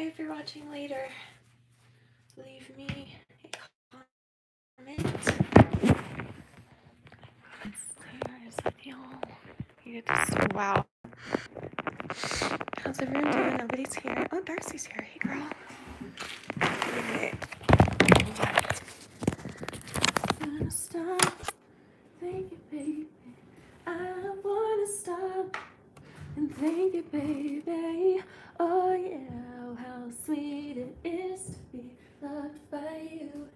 If you're watching later, leave me a comment. You just, wow. How's everyone doing? Nobody's here. Oh, Darcy's here. Hey, girl. Baby. I wanna stop and thank you, baby. Oh yeah, how sweet it is to be loved by you.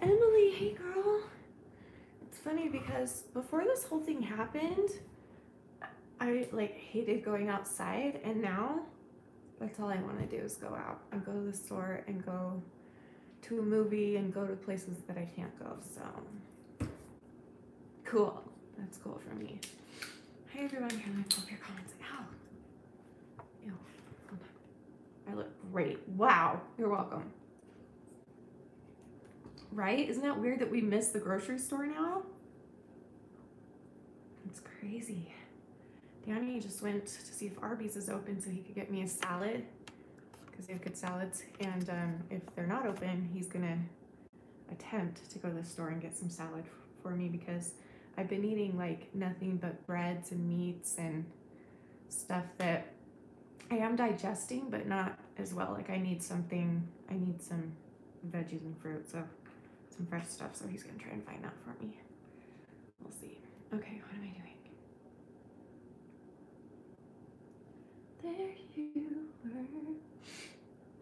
Emily, hey girl. It's funny because before this whole thing happened, I like hated going outside, and now that's all I want to do is go out and go to the store and go to a movie and go to places that I can't go. So cool. That's cool for me. Hi everyone. Let me pull up your comments. Ow. Ew. I look great. Wow. You're welcome. Right? Isn't that weird that we miss the grocery store now? Crazy. Danny just went to see if Arby's is open so he could get me a salad because they have good salads. And um, if they're not open, he's gonna attempt to go to the store and get some salad for me because I've been eating like nothing but breads and meats and stuff that I am digesting, but not as well. Like I need something, I need some veggies and fruit, so some fresh stuff. So he's gonna try and find that for me. We'll see. Okay, what am I doing? There you were.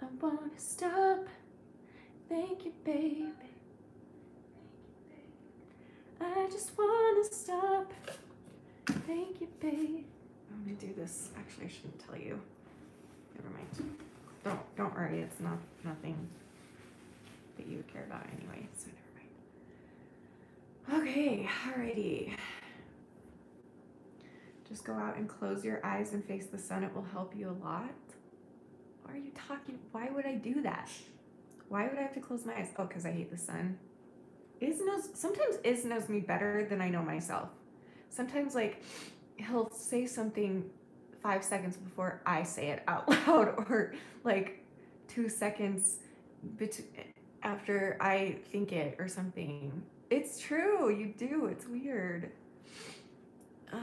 I wanna stop. Thank you, baby. I just wanna stop. Thank you, babe. I'm gonna do this. Actually, I shouldn't tell you. Never mind. Don't don't worry. It's not nothing that you would care about anyway. So never mind. Okay. Alrighty. Just go out and close your eyes and face the sun. It will help you a lot. Why are you talking? Why would I do that? Why would I have to close my eyes? Oh, because I hate the sun. Is knows sometimes Is knows me better than I know myself. Sometimes like he'll say something five seconds before I say it out loud, or like two seconds after I think it or something. It's true, you do. It's weird. Uh,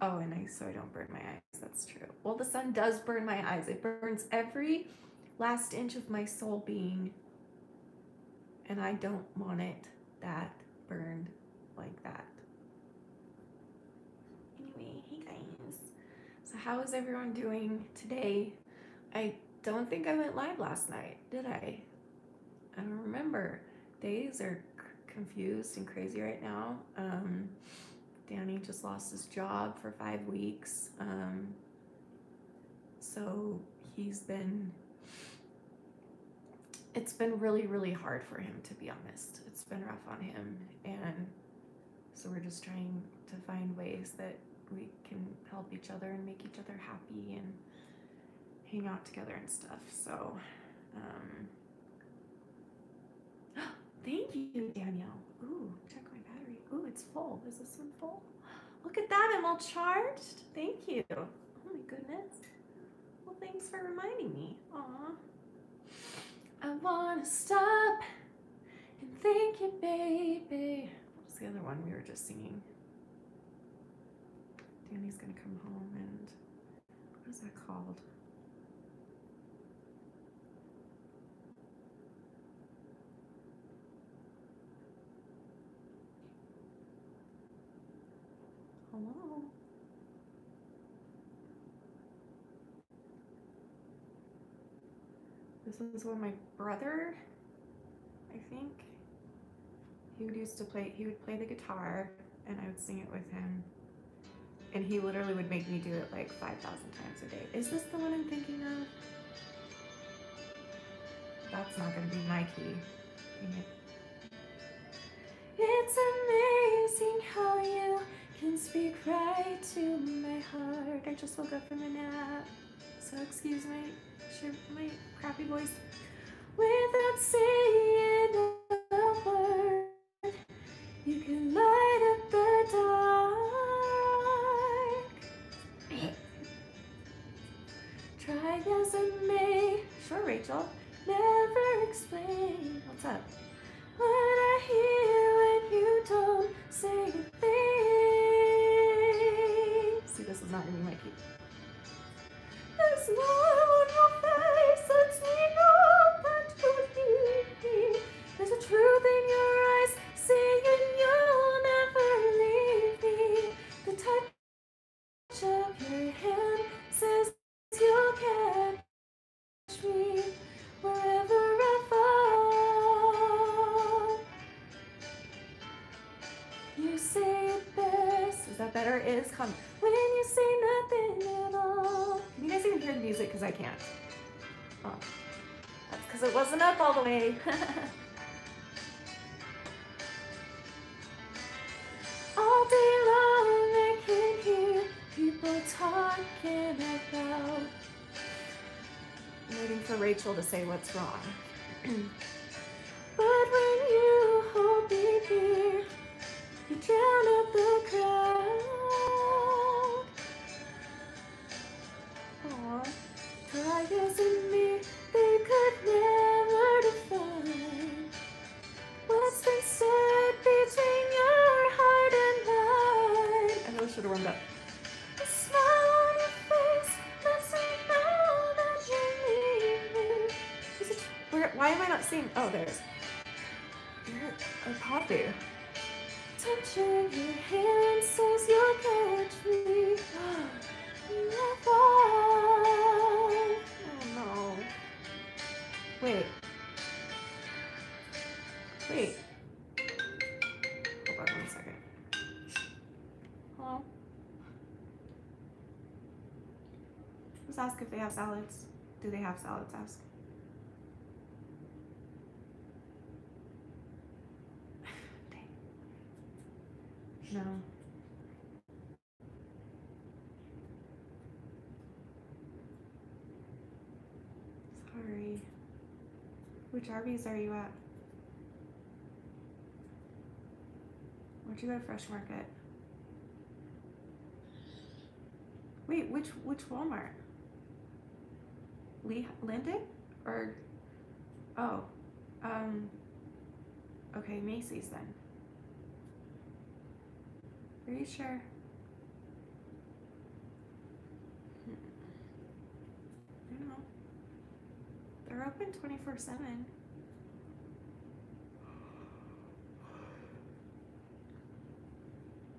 oh, and I so I don't burn my eyes. That's true. Well, the sun does burn my eyes. It burns every last inch of my soul being, and I don't want it that burned like that. Anyway, hey guys. So how is everyone doing today? I don't think I went live last night, did I? I don't remember. Days are confused and crazy right now. Um, Danny just lost his job for five weeks. Um, so he's been, it's been really, really hard for him, to be honest. It's been rough on him. And so we're just trying to find ways that we can help each other and make each other happy and hang out together and stuff. So, um, thank you, Danielle. Ooh, check. Ooh, it's full. Is this one full? Look at that. I'm all charged. Thank you. Oh my goodness. Well, thanks for reminding me. Aw. I wanna stop and thank you, baby. What's the other one we were just singing? Danny's gonna come home and what is that called? Hello? This is when my brother, I think, he would used to play, he would play the guitar and I would sing it with him. And he literally would make me do it like 5,000 times a day. Is this the one I'm thinking of? That's not gonna be my key. It's amazing how you can speak right to my heart. I just woke up from a nap, so excuse my my crappy voice. Without saying a word, you can light up the dark. Try as I may, sure, Rachel. Never explain. What's up? What I hear when you don't say a thing. See, this is not be my key. There's no because up all the way. all day long, I can hear people talking about. Waiting for Rachel to say what's wrong. Do they have salads? Ask. Dang. No. Sorry. Which Arby's are you at? Where'd you go to Fresh Market? Wait, which which Walmart? Lee Linden? Or oh. Um okay, Macy's then. Are you sure? Hmm. I know. They're open 24 7. Do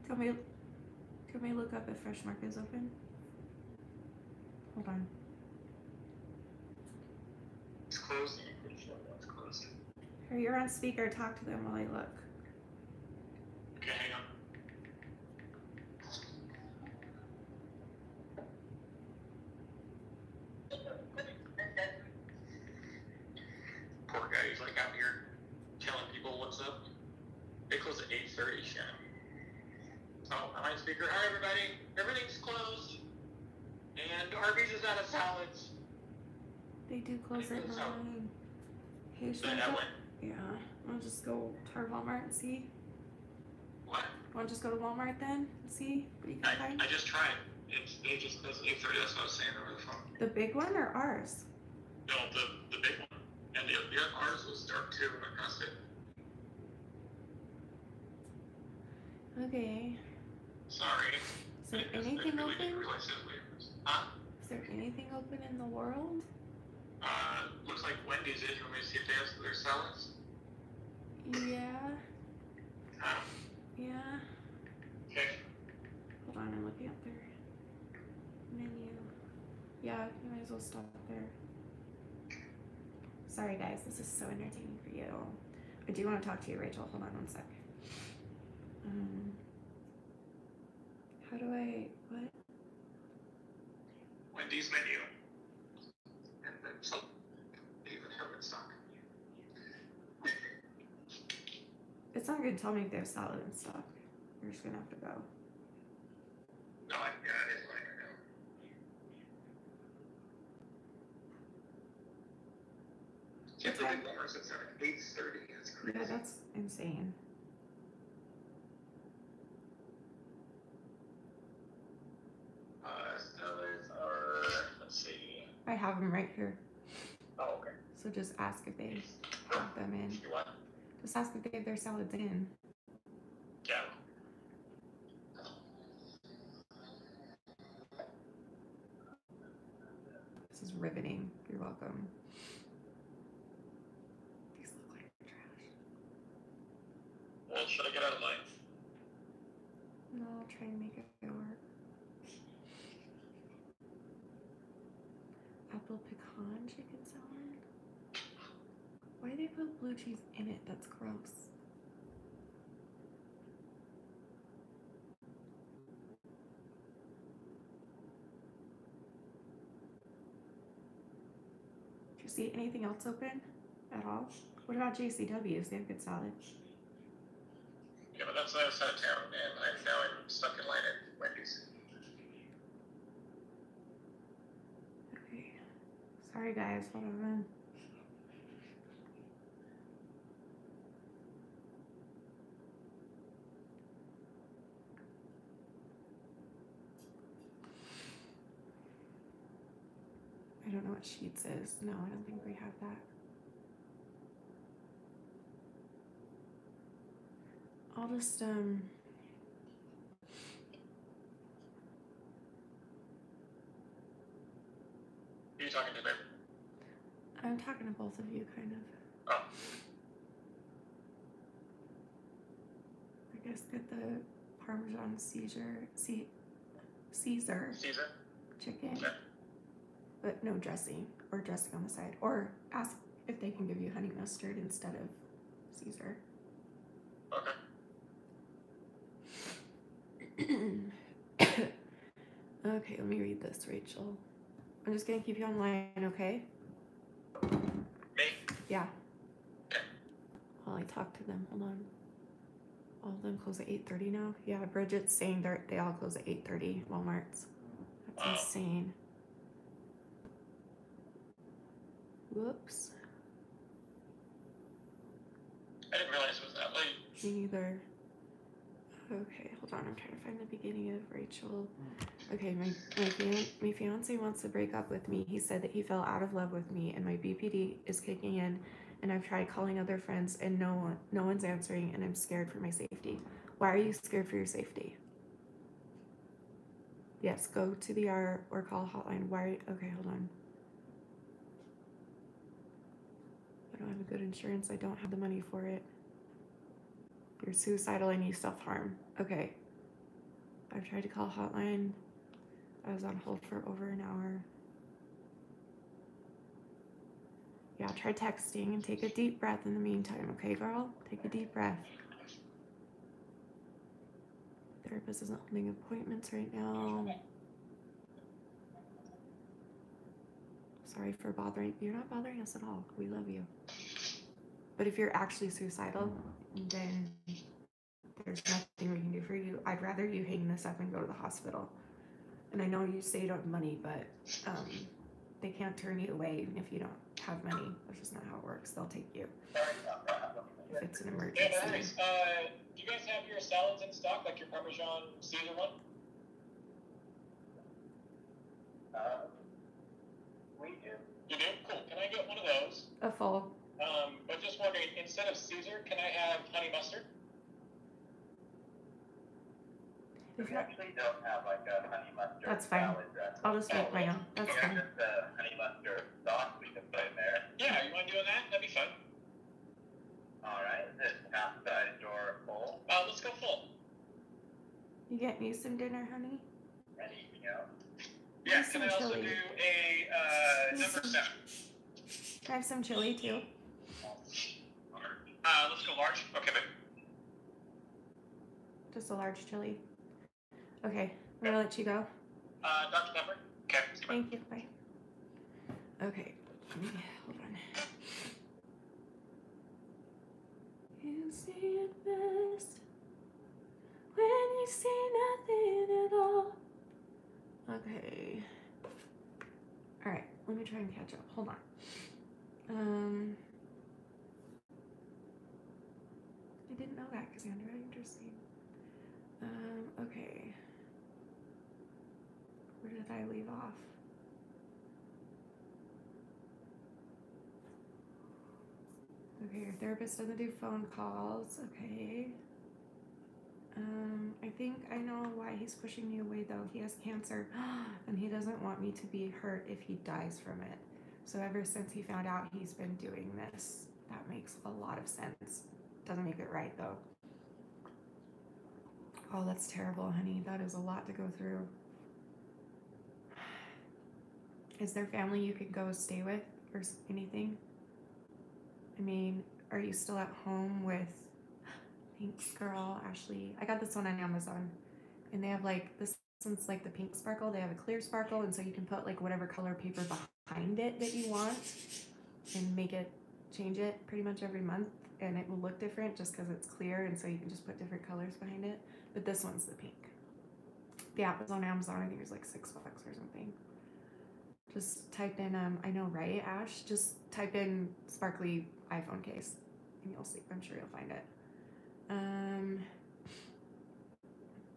you want me me to look up if Fresh Market is open? Hold on. It's closed. I'm pretty sure that's closed. Here, you're on speaker. Talk to them while I look. Okay, hang on. Poor guy, he's like out here telling people what's up. They close at 8.30, Shannon. Oh, I'm on speaker. Hi, everybody. Everything's closed. And Arby's is out of salads. They do close at So- 9. Hey, Then I I go? went, Yeah. I'll just go to our Walmart and see. what? Want to just go to Walmart then and see what you can I, find? I just tried. It's, they just closed at 8.30. That's what I was saying over the phone. The big one or ours? No, the, the big one. And the, the ours was dark too when I passed it. Okay. Sorry. Is there anything really open? realize it was- Huh? Is there anything open in the world? Uh, looks like Wendy's is. You want me to see if they have their salads? Yeah. Yeah. okay. Hold on, I'm looking at their menu. Yeah, you might as well stop there. Sorry, guys, this is so entertaining for you. I do want to talk to you, Rachel. Hold on one sec. Um, how do I what? Wendy's menu. And then some. They even have it in stock. Not gonna tell me if they have salad and stuff. You're just gonna have to go. No, I, yeah, it's fine right now. Can't believe Walmart's at eight thirty, that's crazy. Yeah, that's insane. Uh, salads are, let's see. I have them right here. Oh, okay. So just ask if they have them in. You want? Just ask if they have their salads in. Yeah. This is riveting. You're welcome. These look like trash. Well, should I get out of line? No, I'll try and make it work. Apple pecan chicken salad. Why do they put blue cheese in it? That's gross. Do you see anything else open at all? What about JCW's? They have good salad. Yeah, but that's the other side of town, and I'm now I'm stuck in line at Wendy's. Okay. Sorry guys, hold on. I don't know what Sheetz is. No, I don't think we have that. I'll just um Who are you talking to, babe? I'm talking to both of you kind of. Oh, I guess get the Parmesan Caesar C- Caesar Caesar? chicken, Okay. But no dressing or dressing on the side. Or ask if they can give you honey mustard instead of Caesar. Okay. okay, let me read this, Rachel. I'm just gonna keep you online, okay? Me? Yeah. Okay. While I talk to them, hold on. All of them close at eight thirty now. Yeah, Bridget's saying they they all close at eight thirty. Walmart's. That's Wow. insane. Whoops. I didn't realize it was that late. Me neither. Okay, hold on. I'm trying to find the beginning of Rachel. Okay, my my, fian- my fiance wants to break up with me. He said that he fell out of love with me, and my BPD is kicking in. And I've tried calling other friends, and no one no one's answering, and I'm scared for my safety. Why are you scared for your safety? Yes, go to the R or call hotline. Why? Are you, okay, hold on. I don't have a good insurance. I don't have the money for it. You're suicidal and you self harm. Okay. I've tried to call hotline. I was on hold for over an hour. Yeah, try texting and take a deep breath in the meantime, okay, girl? Take a deep breath. Therapist isn't holding appointments right now. Sorry for bothering. You're not bothering us at all. We love you. But if you're actually suicidal, then there's nothing we can do for you. I'd rather you hang this up and go to the hospital. And I know you say you don't have money, but um, they can't turn you away even if you don't have money. That's just not how it works. They'll take you if it's an Yeah, emergency. but anyways, uh, do you guys have your salads in stock, like your Parmesan Caesar one? Uh, we do. You do? Cool. Can I get one of those? A full. Um, but just wondering, instead of Caesar, can I have honey mustard? If We actually don't have like a honey mustard That's fine. salad dressing. I'll just make my own. That's We have fine. just a honey mustard sauce we can put in there. Yeah, you mind doing that? That'd be fun. All right, is it half size or full? Uh, let's go full. You get me some dinner, honey? Anything else? Yeah, can I and also chili. do a uh, number and- seven? Can I have some chili too? Uh, let's go large. Okay, babe. Just a large chili. Okay, I'm gonna let you go. Uh, Dr. Pepper. Okay. Thank you. Bye. Okay. Hold on. You see it better see nothing at all. Okay. All right, let me try and catch up. Hold on. Um, I didn't know that, Cassandra. Interesting. Um, okay. Where did I leave off? Okay, your therapist doesn't do phone calls. Okay. Um, I think I know why he's pushing me away though. He has cancer and he doesn't want me to be hurt if he dies from it. So ever since he found out he's been doing this, that makes a lot of sense. Doesn't make it right though. Oh, that's terrible, honey. That is a lot to go through. Is there family you could go stay with or anything? I mean, are you still at home with Thanks, girl, Ashley? I got this one on Amazon, and they have like this one's like the pink sparkle. They have a clear sparkle, and so you can put like whatever color paper behind it that you want, and make it change it pretty much every month, and it will look different just because it's clear, and so you can just put different colors behind it. But this one's the pink. The app is on Amazon. I think it was like six bucks or something. Just type in um I know right Ash. Just type in sparkly iPhone case, and you'll see. I'm sure you'll find it. Um,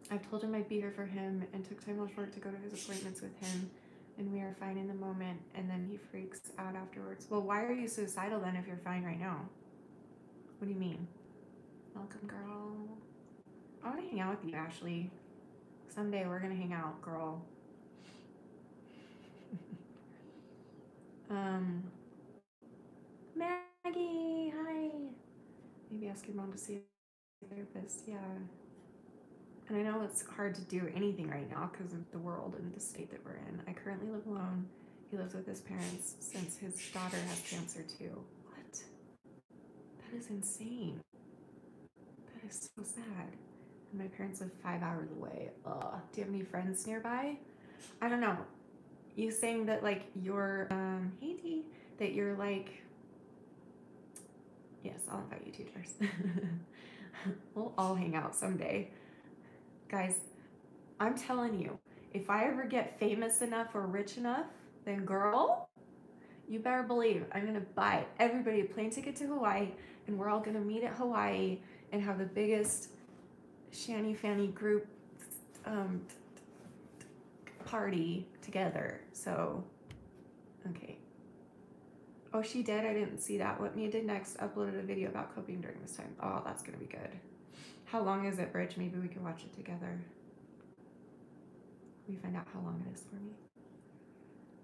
I've told him I'd be here for him and took time off work to go to his appointments with him, and we are fine in the moment. And then he freaks out afterwards. Well, why are you suicidal then if you're fine right now? What do you mean? Welcome, girl. I want to hang out with you, Ashley. Someday we're gonna hang out, girl. um, Maggie, hi. Maybe ask your mom to see therapist. Yeah. And I know it's hard to do anything right now because of the world and the state that we're in. I currently live alone. He lives with his parents since his daughter has cancer too. What? That is insane. That is so sad. And my parents live five hours away. Ugh. Do you have any friends nearby? I don't know. You saying that like you're um hey T that you're like Yes, I'll invite you to Jers. we'll all hang out someday. Guys, I'm telling you, if I ever get famous enough or rich enough, then girl, you better believe I'm gonna buy everybody a plane ticket to Hawaii and we're all gonna meet at Hawaii and have the biggest shanty fanny group um, party together. So, okay. Oh, she did? I didn't see that. What Mia did next uploaded a video about coping during this time. Oh, that's gonna be good. How long is it, Bridge? Maybe we can watch it together. Me find out how long it is for me.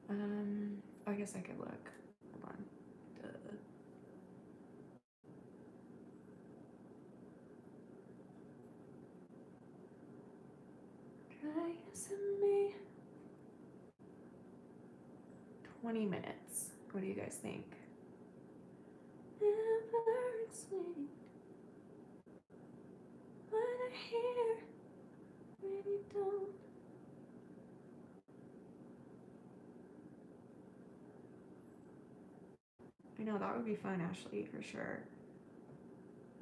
Um, I guess I could look. Hold on. Duh. Me. 20 minutes. What do you guys think? Never what I hear when you don't. I know that would be fun, Ashley, for sure.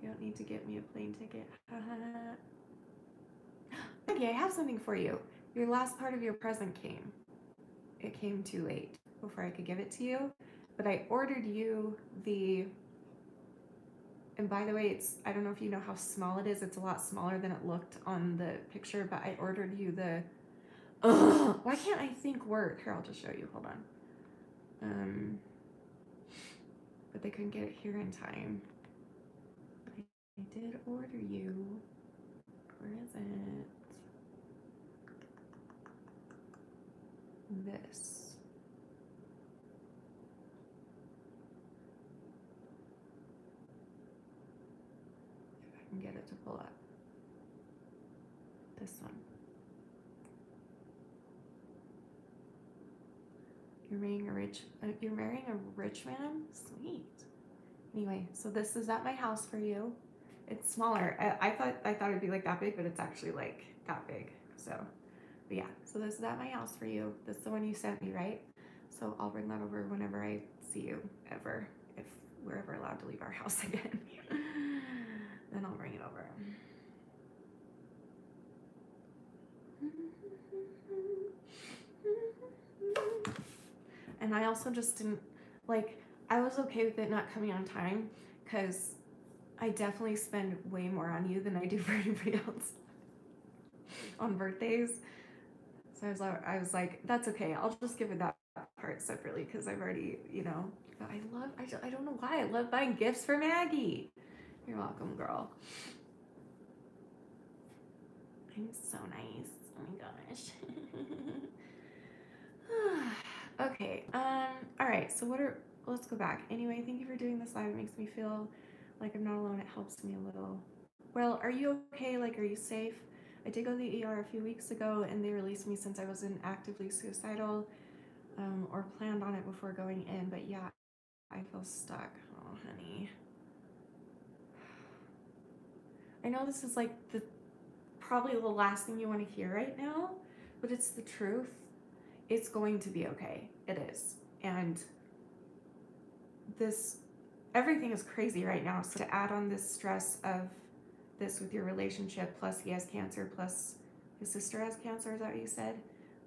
You don't need to get me a plane ticket. Maggie, I have something for you. Your last part of your present came. It came too late before I could give it to you, but I ordered you the. And by the way, it's I don't know if you know how small it is. It's a lot smaller than it looked on the picture, but I ordered you the. Ugh, why can't I think word? Here, I'll just show you. Hold on. Um, but they couldn't get it here in time. I, I did order you. Where is it? This. If I get it to pull up. This one. You're marrying a rich. Uh, you're marrying a rich man. Sweet. Anyway, so this is at my house for you. It's smaller. I, I thought I thought it'd be like that big, but it's actually like that big. So, but yeah. So this is at my house for you. This is the one you sent me, right? So I'll bring that over whenever I see you ever, if we're ever allowed to leave our house again then I'll bring it over. And I also just didn't like I was okay with it not coming on time because I definitely spend way more on you than I do for anybody else on birthdays. So I was I was like, that's okay. I'll just give it that part separately because I've already, you know. I love. I, I don't know why I love buying gifts for Maggie. You're welcome, girl. I'm so nice. Oh my gosh. okay. Um. All right. So what are? Let's go back. Anyway, thank you for doing this live. It makes me feel like I'm not alone. It helps me a little. Well, are you okay? Like, are you safe? I did go to the ER a few weeks ago, and they released me since I wasn't actively suicidal, um, or planned on it before going in. But yeah, I feel stuck. Oh, honey. I know this is like the probably the last thing you want to hear right now, but it's the truth. It's going to be okay. It is. And this everything is crazy right now. So to add on this stress of this with your relationship, plus he has cancer, plus his sister has cancer, is that what you said?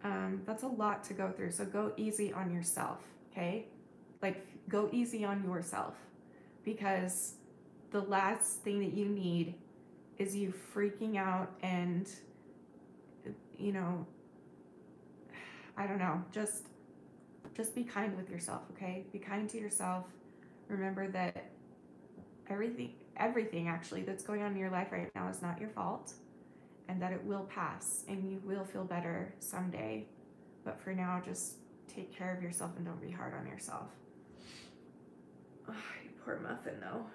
Um, that's a lot to go through. So go easy on yourself, okay? Like go easy on yourself because the last thing that you need is you freaking out and you know I don't know, just just be kind with yourself, okay? Be kind to yourself. Remember that everything everything actually that's going on in your life right now is not your fault and that it will pass and you will feel better someday. But for now, just take care of yourself and don't be hard on yourself. Oh, you poor muffin though.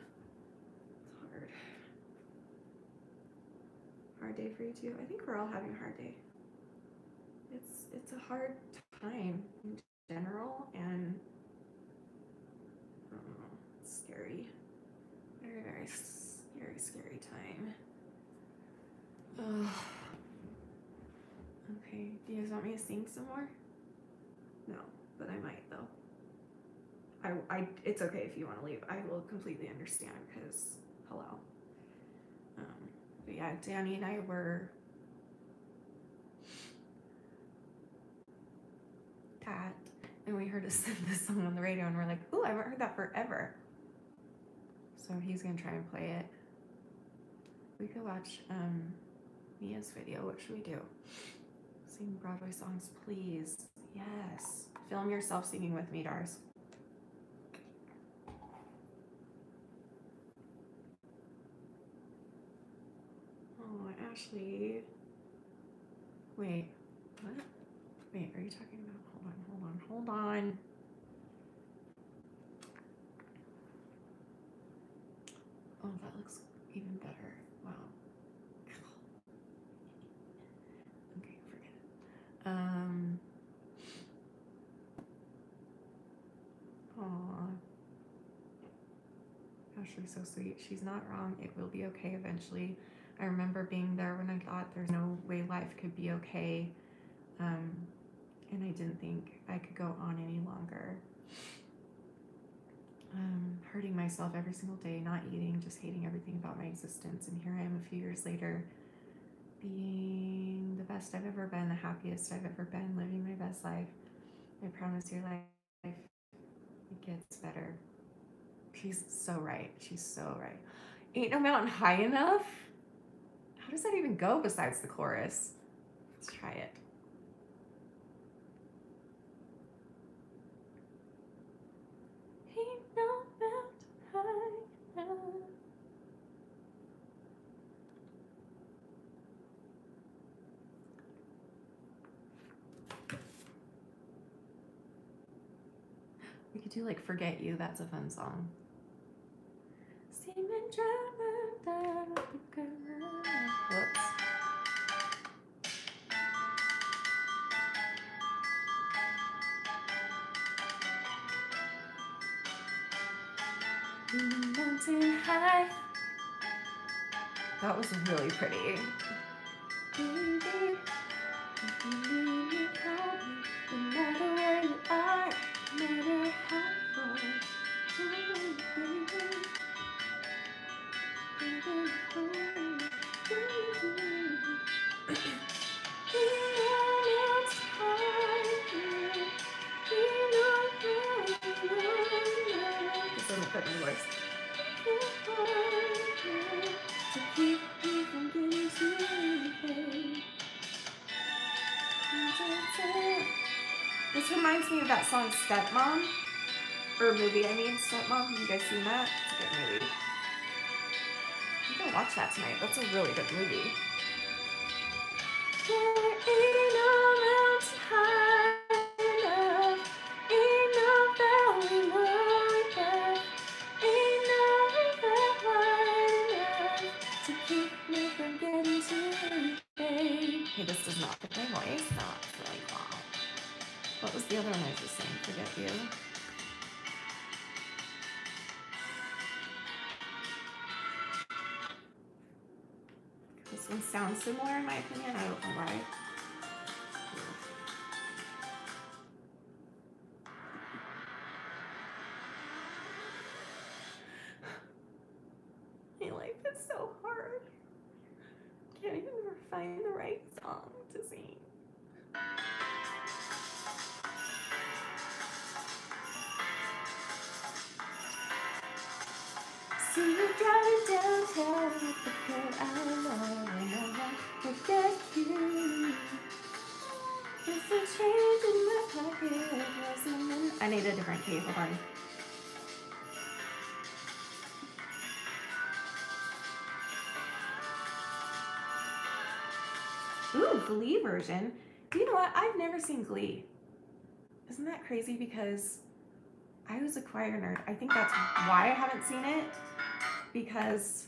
It's hard. Hard day for you too. I think we're all having a hard day. It's it's a hard time in general and scary. Very, very scary, scary time. Ugh. Okay, do you guys want me to sing some more? No, but I might though. I, I, it's okay if you want to leave. I will completely understand because, hello. Yeah, Danny and I were that, and we heard us this song on the radio, and we're like, "Ooh, I haven't heard that forever." So he's gonna try and play it. We could watch um, Mia's video. What should we do? Sing Broadway songs, please. Yes. Film yourself singing with me, Dars. Oh, Ashley. Wait. What? Wait, are you talking about? Hold on, hold on, hold on. Oh, that looks even better. Wow. Okay, forget it. Um. Aw. Ashley's so sweet. She's not wrong. It will be okay eventually. I remember being there when I thought there's no way life could be okay. Um, and I didn't think I could go on any longer. Um, hurting myself every single day, not eating, just hating everything about my existence. And here I am a few years later, being the best I've ever been, the happiest I've ever been, living my best life. I promise your life it gets better. She's so right. She's so right. Ain't no mountain high enough. How does that even go besides the chorus? Let's try it. Ain't no mountain high enough. We could do like Forget You, that's a fun song. Mountain high. That was really pretty. Baby, reminds me of that song Stepmom. Or movie, I mean Stepmom. Have you guys seen that? It's a good movie. I'm gonna watch that tonight. That's a really good movie. Find the right song to sing. See you driving downtown with the girl I and I you. There's change in my pocket, I need a different key. Hold on. Glee version. You know what? I've never seen Glee. Isn't that crazy? Because I was a choir nerd. I think that's why I haven't seen it. Because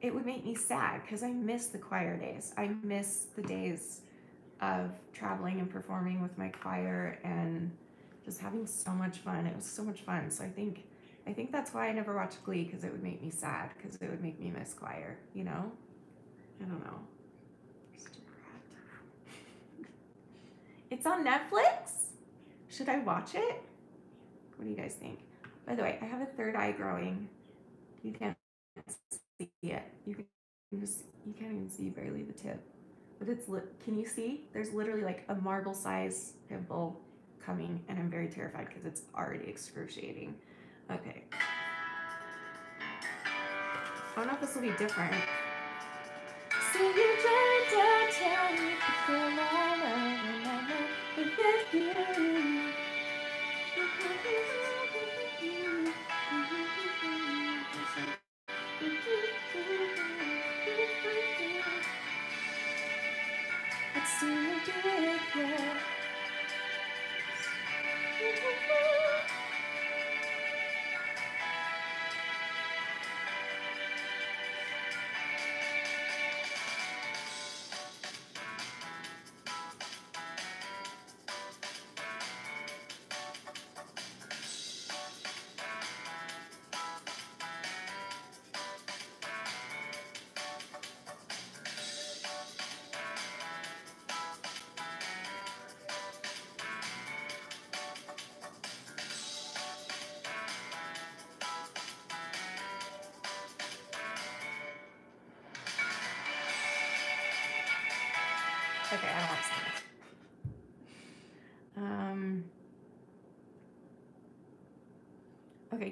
it would make me sad because I miss the choir days. I miss the days of traveling and performing with my choir and just having so much fun. It was so much fun. So I think I think that's why I never watched Glee because it would make me sad because it would make me miss choir, you know? I don't know. It's on Netflix? Should I watch it? What do you guys think? By the way, I have a third eye growing. You can't see it. You can just you can't even see barely the tip. But it's lit. Can you see? There's literally like a marble size pimple coming, and I'm very terrified because it's already excruciating. Okay. I don't know if this will be different. See you driving downtown with the girl I love, and I see you do it, yeah.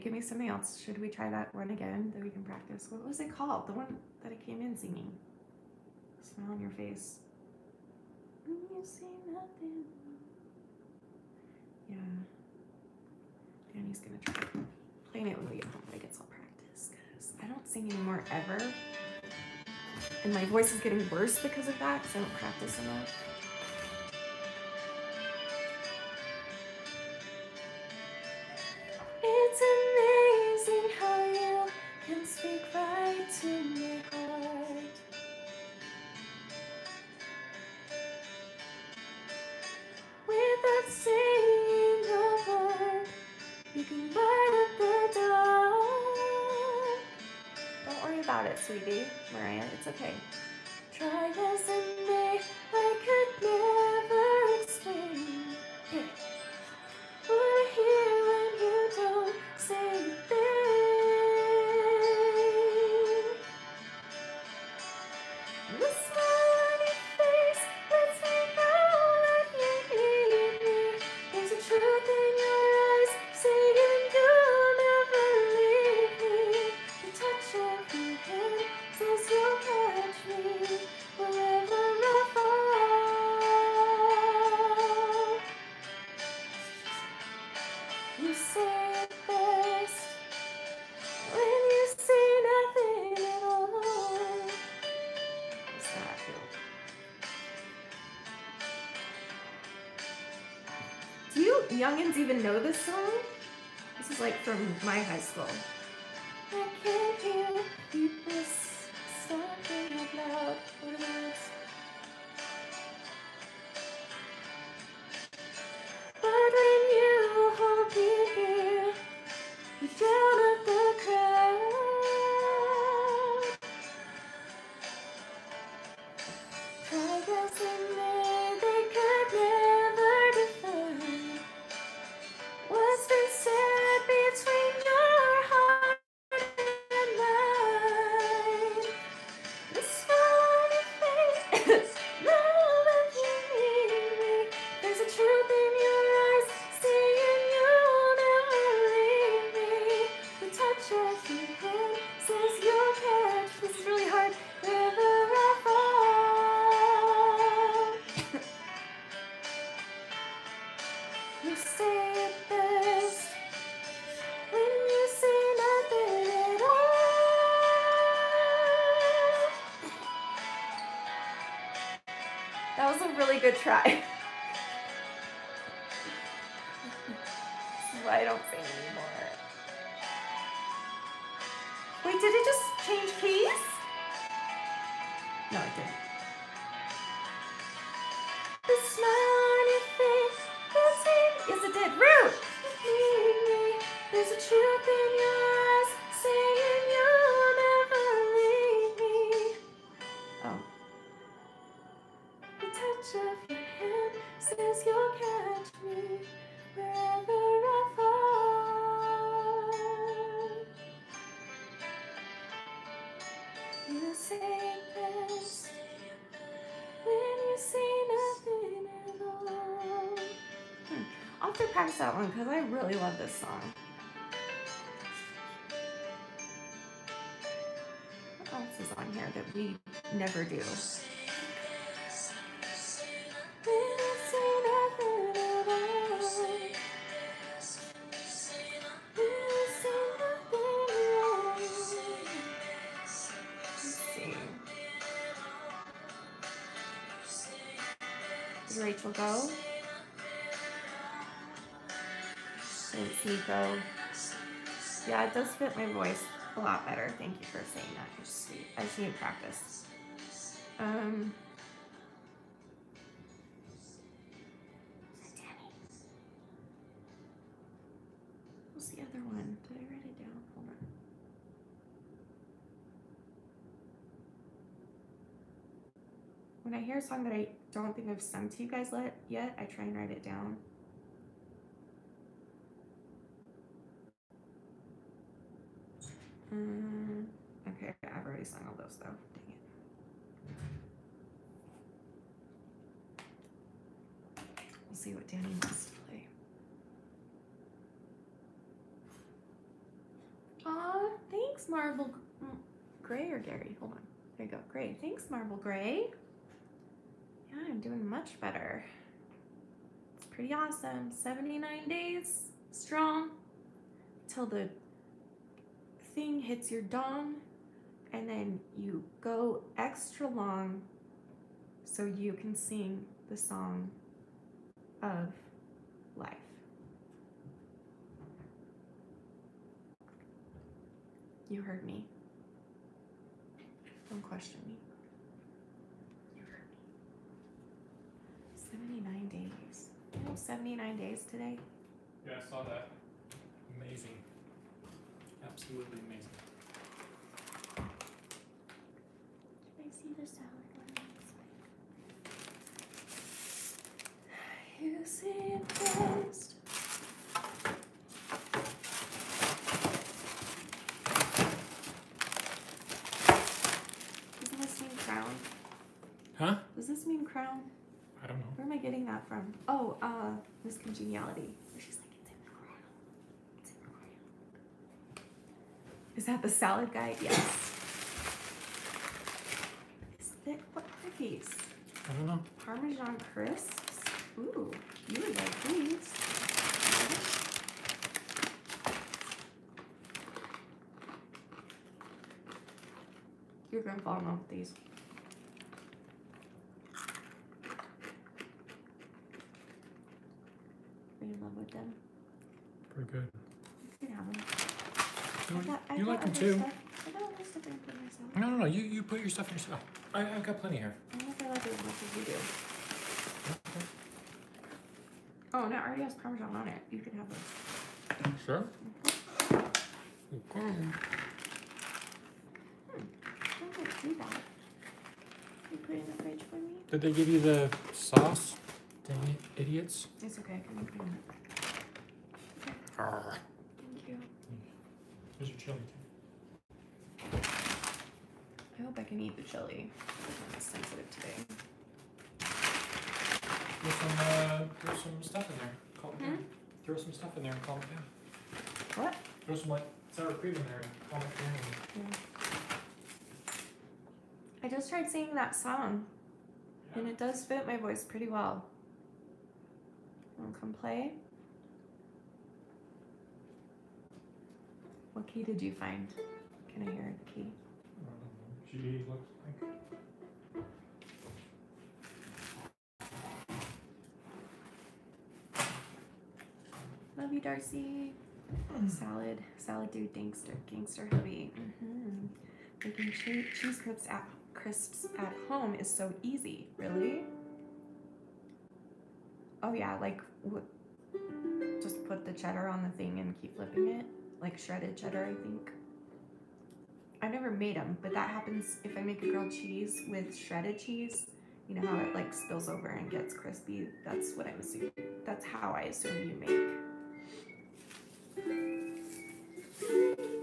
Give me something else. Should we try that one again that we can practice? What was it called? The one that I came in singing. Smile on your face. When you see nothing. Yeah. Danny's gonna try playing it when we get home, I guess I'll practice because I don't sing anymore ever. And my voice is getting worse because of that because I don't practice enough. Practice that one because I really love this song. What else is on here that we never do? Fit my voice a lot better. Thank you for saying that. It's sweet. I just need practice. Um. What's the other one? Did I write it down? Hold on. When I hear a song that I don't think I've sung to you guys yet, I try and write it down. Mm, okay, I've already sung all those though. Dang it. We'll see what Danny wants to play. Aw, thanks, Marvel mm, Gray or Gary. Hold on. There you go. Gray. Thanks, Marvel Gray. Yeah, I'm doing much better. It's pretty awesome. 79 days strong till the thing hits your dong and then you go extra long so you can sing the song of life. You heard me. Don't question me. You heard me. 79 days. You know, 79 days today. Yeah, I saw that. Amazing. Absolutely amazing. Did I see the salad one? You see it best. Doesn't this mean crown? Huh? Does this mean crown? I don't know. Where am I getting that from? Oh, uh, Miss Congeniality. She's like, it's in the crown. It's in the crown. Is that the salad guy? Yes. Is that what are these? I don't know. Parmesan crisps. Ooh, you would like these. You're gonna fall in love with these. Are you in love with them? I got, I you got like them too. Stuff. I got other stuff I can put myself. No, no, no. You you put your stuff in yourself. I I've got plenty here. I don't know if I like it as much as you do. Oh, no, it already has Parmesan on it. You can have this. Sure. Okay. Hmm. Don't go do that. You put it in the fridge for me? Did they give you the sauce? Dang it, idiots. It's okay. I can clean it. Arr. Thank you. Here's your chili. I hope I can eat the chili. I'm sensitive today. Throw some, uh, throw some stuff in there. Calm it Hmm? down. Throw some stuff in there and calm it down. What? Throw some like sour cream in there and calm it down. I just tried singing that song, and it does fit my voice pretty well. Wanna come play? What key did you find? Can I hear the key? G looks like. Love you, Darcy. Salad, salad dude, gangster, gangster hubby. Mm-hmm. Making che- cheese crisps at crisps at home is so easy. Really? Oh yeah, like what? Just put the cheddar on the thing and keep flipping it, like shredded cheddar. I think. I've never made them, but that happens if I make a grilled cheese with shredded cheese. You know how it like spills over and gets crispy. That's what I'm assuming. That's how I assume you make.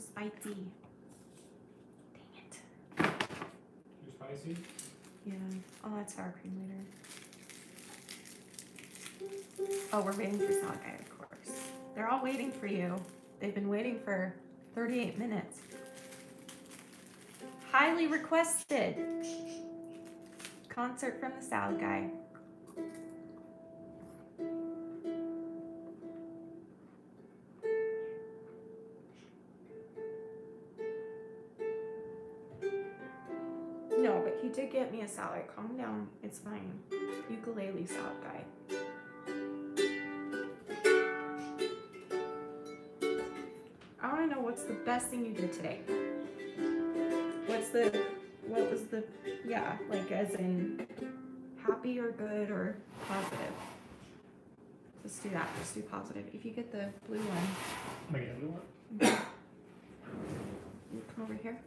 Spicy. Dang it. Too spicy? Yeah, I'll add sour cream later. Oh, we're waiting for Salad Guy, of course. They're all waiting for you. They've been waiting for 38 minutes. Highly requested. Concert from the Salad Guy. Salad. Calm down. It's fine. Ukulele salad guy. I want to know what's the best thing you did today. What's the, what was the, yeah, like as in happy or good or positive. Let's do that. Let's do positive. If you get the blue one, Make it a little you come over here.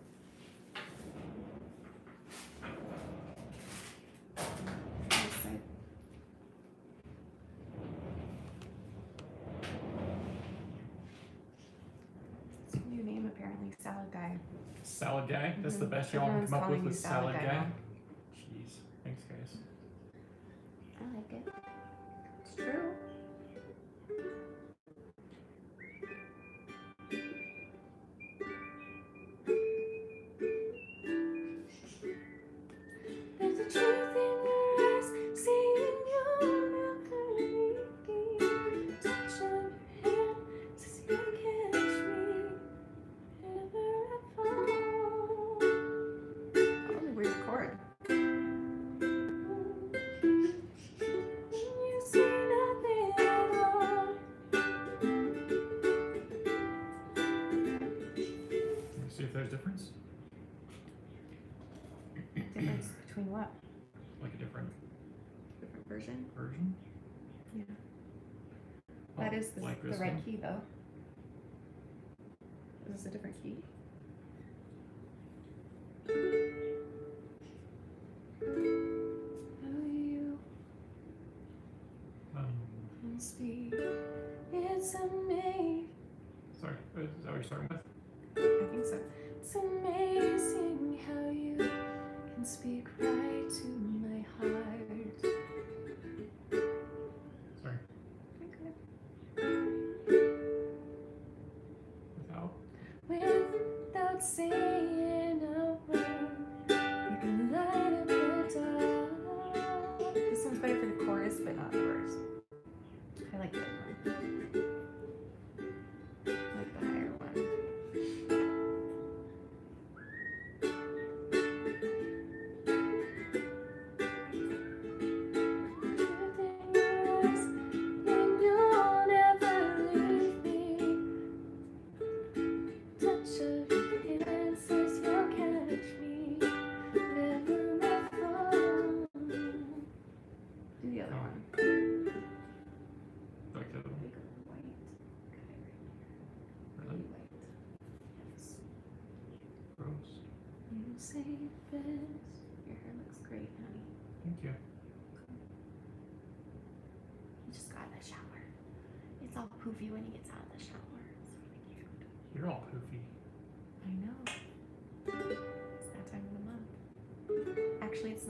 This side. It's your new name apparently, Salad Guy. Salad guy? That's the Mhm. best y'all can Everyone's come up with calling you salad salad guy guy? now. to me. Sorry, uh, is that what you're starting with? I think so. It's amazing how you can speak right to my heart. Sorry. Okay. Without? Without saying a word, you can light up the dark. This one's better for the chorus, but not the verse. I like that one.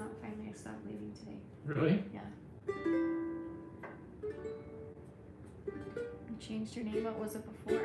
Not finally. I stopped leaving today. Really? Yeah. You changed your name. What was it before?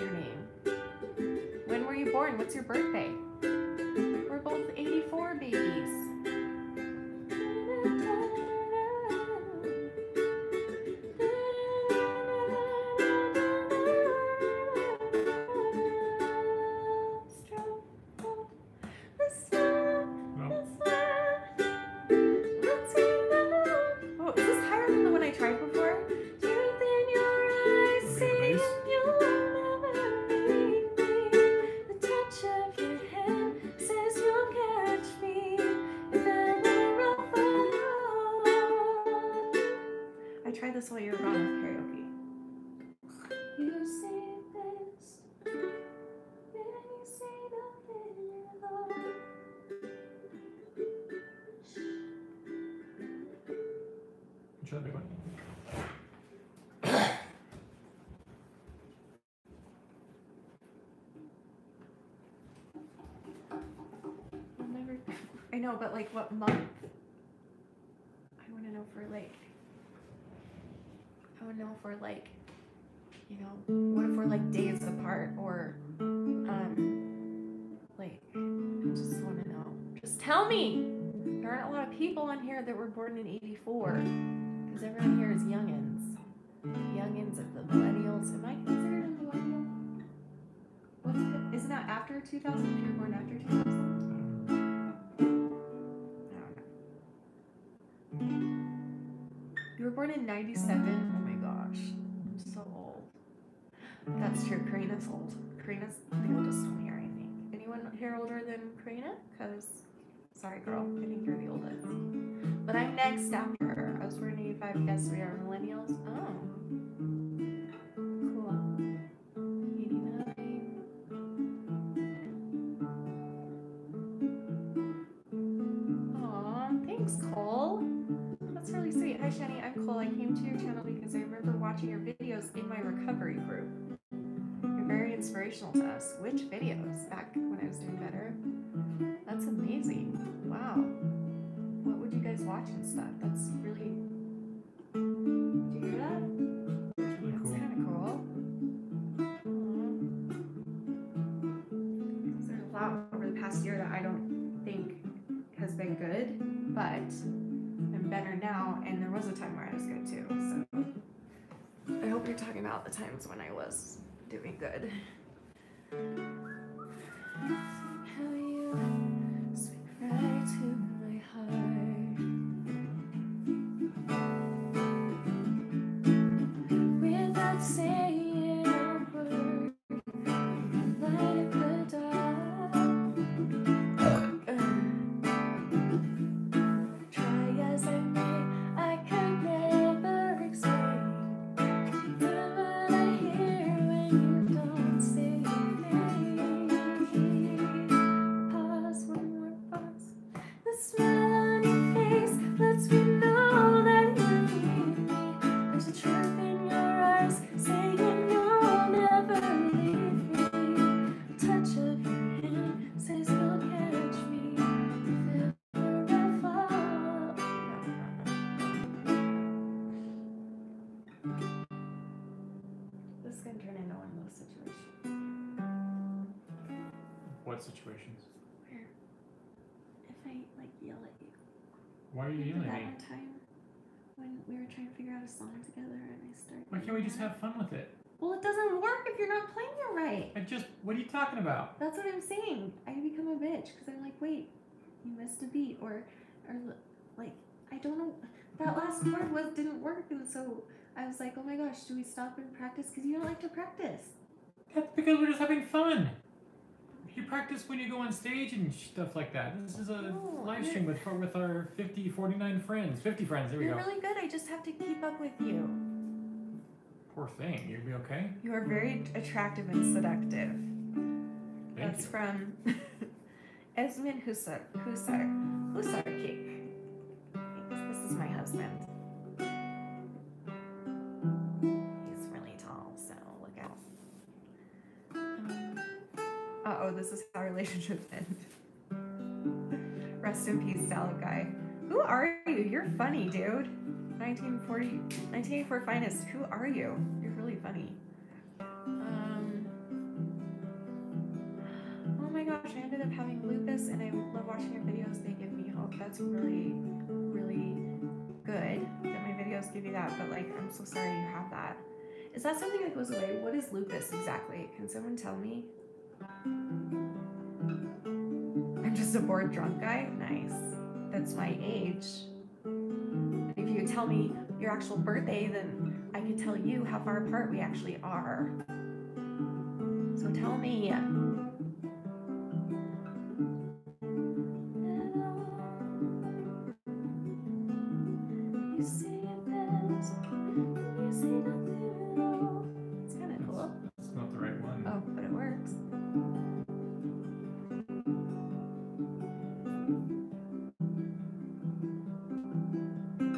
Your name. When were you born? What's your birthday? We're both 84 babies. But like what month? I want to know for like. I want to know we're like, you know, what if we're like days apart or, um, like, I just want to know. Just tell me. There aren't a lot of people on here that were born in '84, because everyone here is youngins. Youngins of the millennials. Am I considered a millennial? What's? Isn't that after 2000? You're born after 2000? Born in 97? Oh my gosh. I'm so old. That's true. Karina's old. Karina's the oldest one here, I think. Anyone here older than Karina? Because, sorry, girl. I think you're the oldest. But I'm next after her. I was born in 85. Guess we are millennials. Oh. Was doing better? That's amazing. Wow. What would you guys watch and stuff? That's really. Did you hear that? Really That's cool. kind of cool. There's a lot over the past year that I don't think has been good, but I'm better now, and there was a time where I was good too. So I hope you're talking about the times when I was doing good. How we were trying to figure out a song together and I started. Why can't we just have fun with it? Well, it doesn't work if you're not playing it right. I just, what are you talking about? That's what I'm saying. I become a bitch because I'm like, wait, you missed a beat, or, or like, I don't know. That last chord was didn't work, and so I was like, oh my gosh, do we stop and practice? Because you don't like to practice. That's because we're just having fun. You practice when you go on stage and stuff like that. This is a live you're- stream with with our 50, 49 friends. 50 friends, there we You're go. really good. I just have to keep up with you. Poor thing. You'll be okay? You are very attractive and seductive. Thank That's you. from Esmond Husar Husar Husar Cake. This is my husband. Oh, this is how relationships end. Rest in peace, salad guy. Who are you? You're funny, dude. 1940, 1984 finest. Who are you? You're really funny. Um. Oh my gosh, I ended up having lupus and I love watching your videos. They give me hope. That's really, really good that my videos give you that. But like, I'm so sorry you have that. Is that something that goes away? What is lupus exactly? Can someone tell me? I'm just a bored drunk guy? Nice. That's my age. If you tell me your actual birthday, then I could tell you how far apart we actually are. So tell me.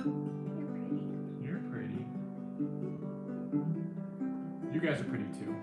You're pretty. You're pretty. You guys are pretty too.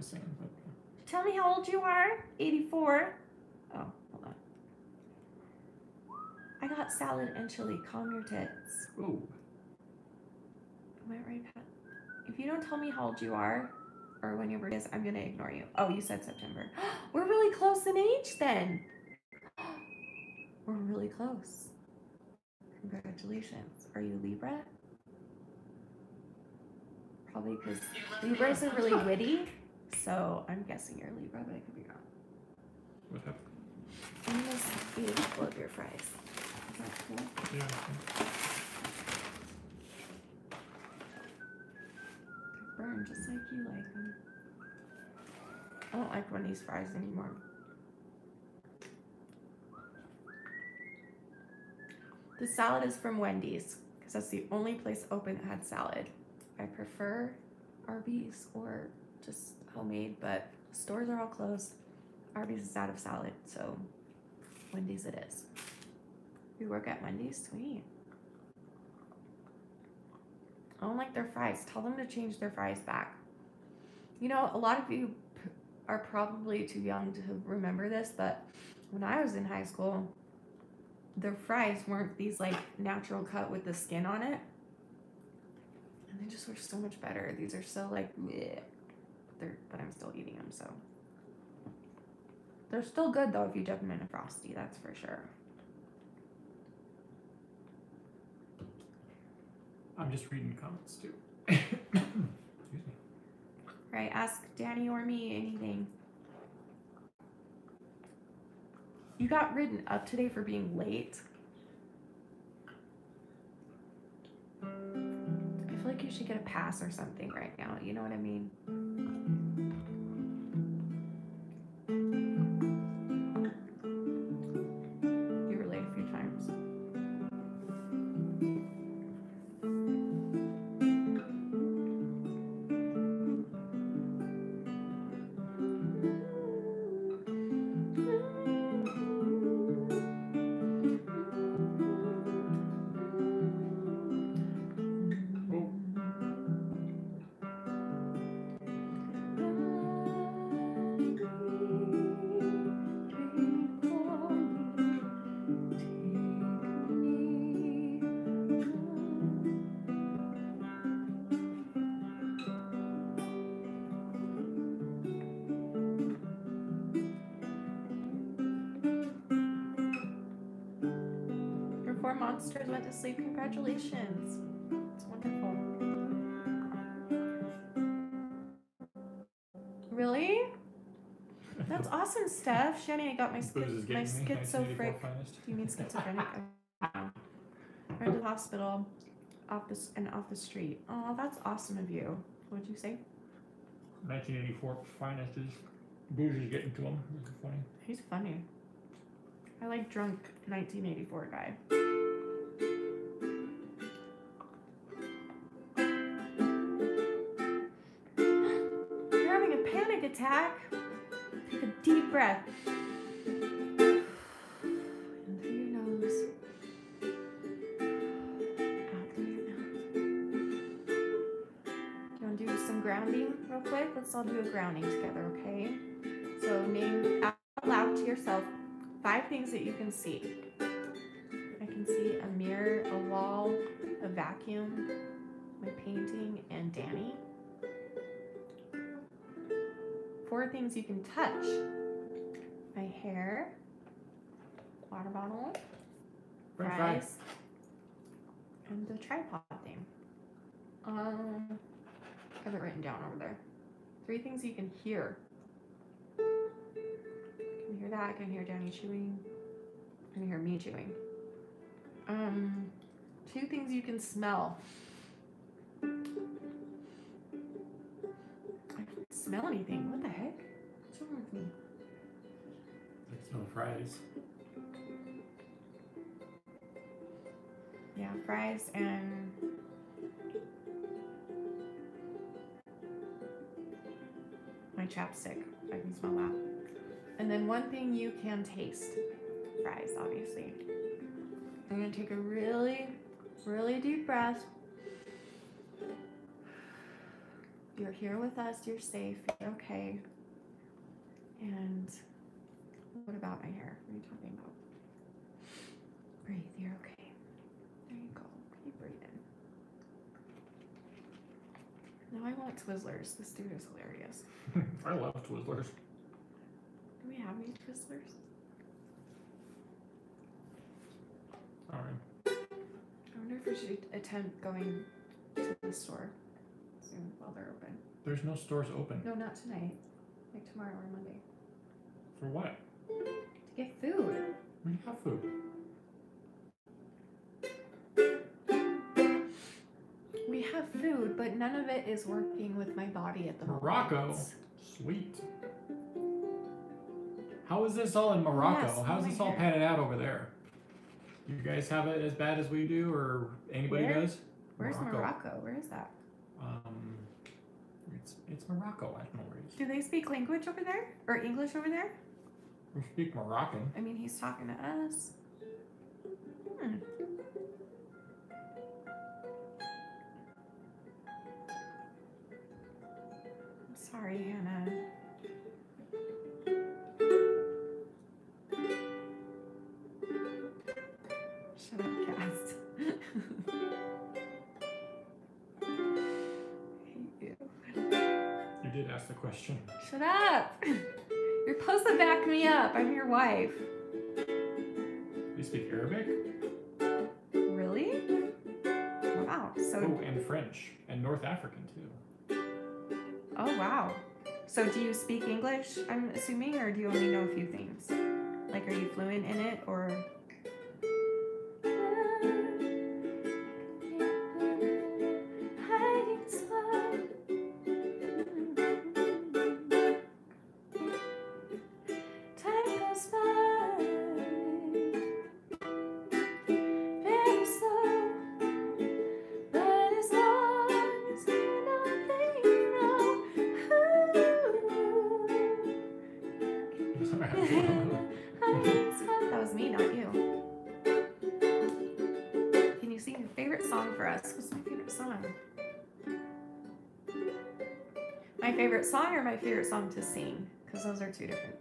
Really good too. Just saying. But Tell me how old you are. 84. Oh, hold on. I got salad and chili. Calm your tits. oh, Am I right, Pat? If you don't tell me how old you are or when your birthday is, I'm gonna ignore you. Oh, you said September. We're really close in age then. We're really close. Congratulations. Are you Libra? Probably because Libras are really witty. So I'm guessing you're Libra, but I could be wrong. what happened? I'm gonna eat a couple of your fries. Is that cool? Yeah. They're burned just like you like them. I don't like Wendy's fries anymore. The salad is from Wendy's because that's the only place open that had salad. I prefer Arby's or just homemade, but stores are all closed. Arby's is out of salad, so Wendy's it is. You work at Wendy's? Sweet. I don't like their fries. Tell them to change their fries back. You know, a lot of you are probably too young to remember this, but when I was in high school, their fries weren't these like natural cut with the skin on it. And they just were so much better. These are so like. They're, but I'm still eating them, so. They're still good though if you dip them in a frosty, that's for sure. I'm just reading comments too. Excuse me. Right, ask Danny or me anything. You got ridden up today for being late. Like you should get a pass or something right now. You know what I mean? Shanny, I got my, Booze schi- is my getting me. 1984 schizophrenic. finest. Do you mean schizophrenic? Went to the hospital off the, s- and off the street. Oh, that's awesome of you. What'd you say? 1984 finest is booze is getting to him. This is funny. He's funny. I like drunk 1984 guy. You're having a panic attack. Take a deep breath. Some grounding real quick? Let's all do a grounding together, okay? So name out loud to yourself five things that you can see. I can see a mirror, a wall, a vacuum, my painting, and Danny. Four things you can touch. My hair, water bottle, fries, and the tripod thing. Um, I have it written down over there. Three things you can hear. I can hear that. I can hear Danny chewing. I can hear me chewing. Um, two things you can smell. I can't smell anything. What the heck? What's wrong with me? I can smell fries. Yeah, fries and chapstick. I can smell that. And then one thing you can taste fries, obviously. I'm gonna take a really Really deep breath. You're here with us. You're safe. You're okay. And what about my hair? What are you talking about? Breathe. You're okay. There you go. Keep breathing. Now I want Twizzlers. This dude is hilarious. I love Twizzlers. Do we have any Twizzlers? Sorry. I wonder if we should attempt going to the store soon while they're open. There's no stores open. No, not tonight. Like tomorrow or Monday. For what? To get food. We have food. Have food, but none of it is working with my body at the moment. Morocco. Sweet. How is this all in Morocco? Yes, How's oh this all padded out over there? You guys have it as bad as we do, or anybody Where? does? Where's Morocco? Where is that? Um, it's it's Morocco. I don't know where it is. Do they speak language over there? Or English over there? We speak Moroccan. I mean, he's talking to us. Hmm. Sorry, Hannah. Shut up, cast. Hate you. You did ask the question. Shut up! You're supposed to back me up. I'm your wife. You speak Arabic? Really? Wow. So, Oh, and French, and North African too. Oh wow. So, do you speak English? I'm assuming, or do you only know a few things? Like, are you fluent in it, or? My favorite song to sing? Because those are two different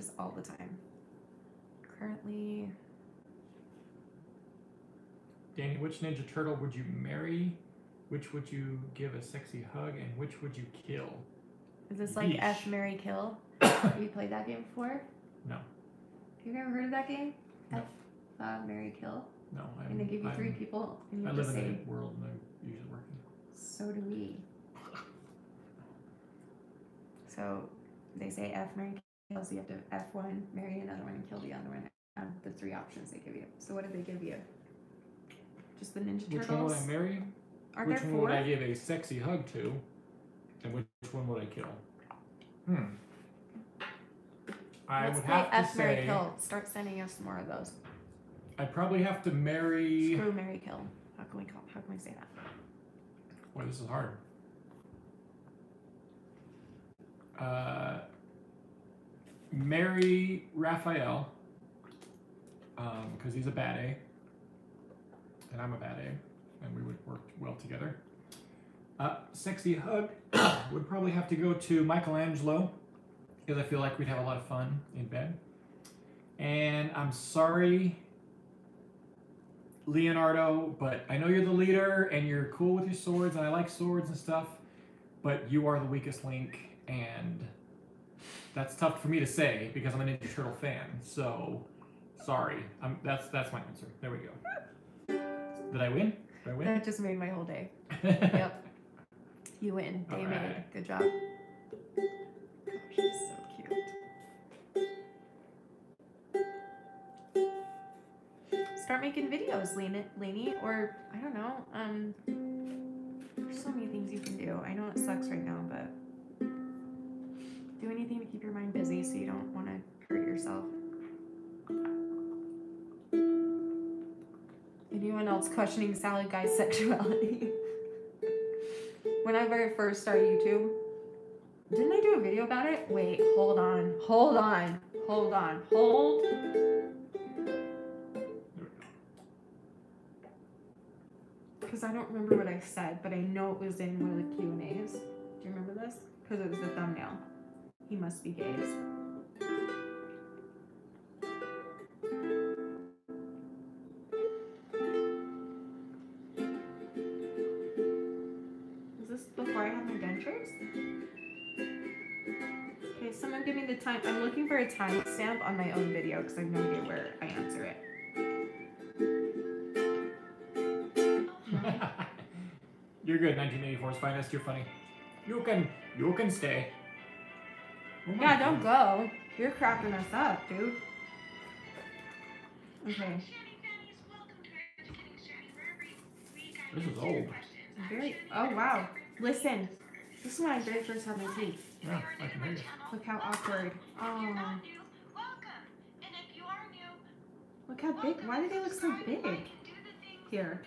feel like it switches all the time. Currently, Danny, which Ninja Turtle would you marry? Which would you give a sexy hug? And which would you kill? is this like F. Marry Kill? Have you played that game before? No. Have You've never heard of that game? No. F uh, Marry Kill. No, I'm, And they give you 3 I'm- people and you I live in say, a world and I'm usually working. so do we. So they say F Marry So you have to F one, marry another one, and kill the other one. Um, the three options they give you. So what did they give you? Just the Ninja Turtles? Which one would I marry? Aren't which one four? would I give a sexy hug to? And which one would I kill? Hmm. I Let's would have to F Marry say Kill. Start sending us more of those. I'd probably have to marry. Screw Marry Kill. How can we call? How can we say that? Boy, this is hard. Uh, marry Raphael, because he's a bad A, and I'm a bad A, and we would work well together. Uh, sexy hug would probably have to go to Michelangelo, because I feel like we'd have a lot of fun in bed. And I'm sorry, Leonardo, but I know you're the leader and you're cool with your swords, and I like swords and stuff, but you are the weakest link, and that's tough for me to say because I'm a Ninja Turtle fan. So, sorry. I'm, that's that's my answer. There we go. Did I win? Did I win? That just made my whole day. Yep. You win. Day made. Good job. Gosh, she's so cute. start making videos, Lainey, or I don't know. Um, there's so many things you can do. I know it sucks right now, but do anything to keep your mind busy so you don't want to hurt yourself. Anyone else questioning Salad Guy's sexuality? when I very first started YouTube, didn't I do a video about it? Wait, hold on, hold on, hold on, hold. Because I don't remember what I said, but I know it was in one of the Q and A's. Do you remember this? Because it was the thumbnail. He must be gays. Is this before I have my dentures? Okay, someone give me the time. I'm looking for a timestamp on my own video because I have no idea where I answer it. You're good, 1984's finest. You're funny. You can, you can stay. Oh Yeah, don't go. You're cracking us up, dude. Okay. This is old. Very. Oh wow. Listen. This is when I very first had my teeth. Yeah, I can hear you. Look how awkward. Oh. Look how big. Why do they look so big? Here.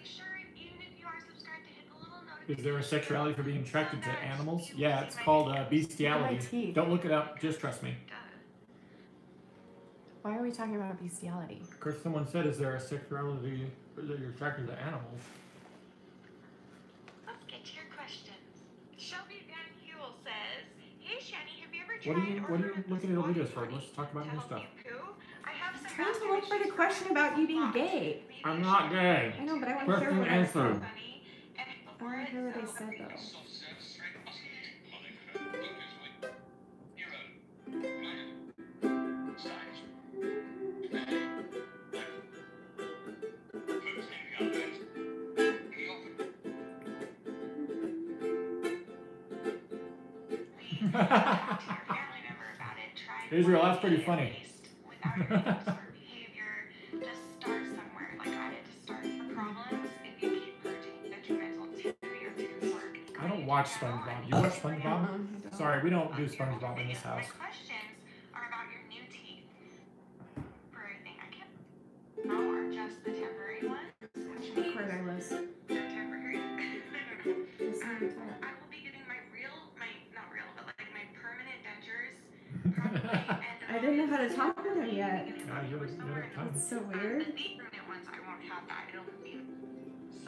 Is there a sexuality for being attracted to animals? Yeah, it's called uh, Look at my bestiality. Don't look it up. Just trust me. Why are we talking about bestiality? Because someone said, is there a sexuality that you're attracted to animals? Let's get to your questions. Shelby Van Huel says, Hey Shanny, have you ever What are you- tried what are you looking at Squatty videos for? Let's talk about to new stuff. I have some trying to look for the question about you being gay. I'm not gay. I know, but I want to Question hear what I answered. said. Funny, and I want to hear what I so- said though. to your family member about it. Try Israel, that's pretty funny. watch SpongeBob. You watch SpongeBob? I don't. Sorry, we don't do SpongeBob in this house. My questions are about your new teeth. For I know are just the temporary ones, which How means awkward I was. they're temporary. I don't know. Listen to that. I will be getting my real, my not real, but like my permanent dentures probably end of I didn't know how to talk to them yet. Yeah, you're, you're. It's so Um, weird. the permanent ones, I won't have that. It'll be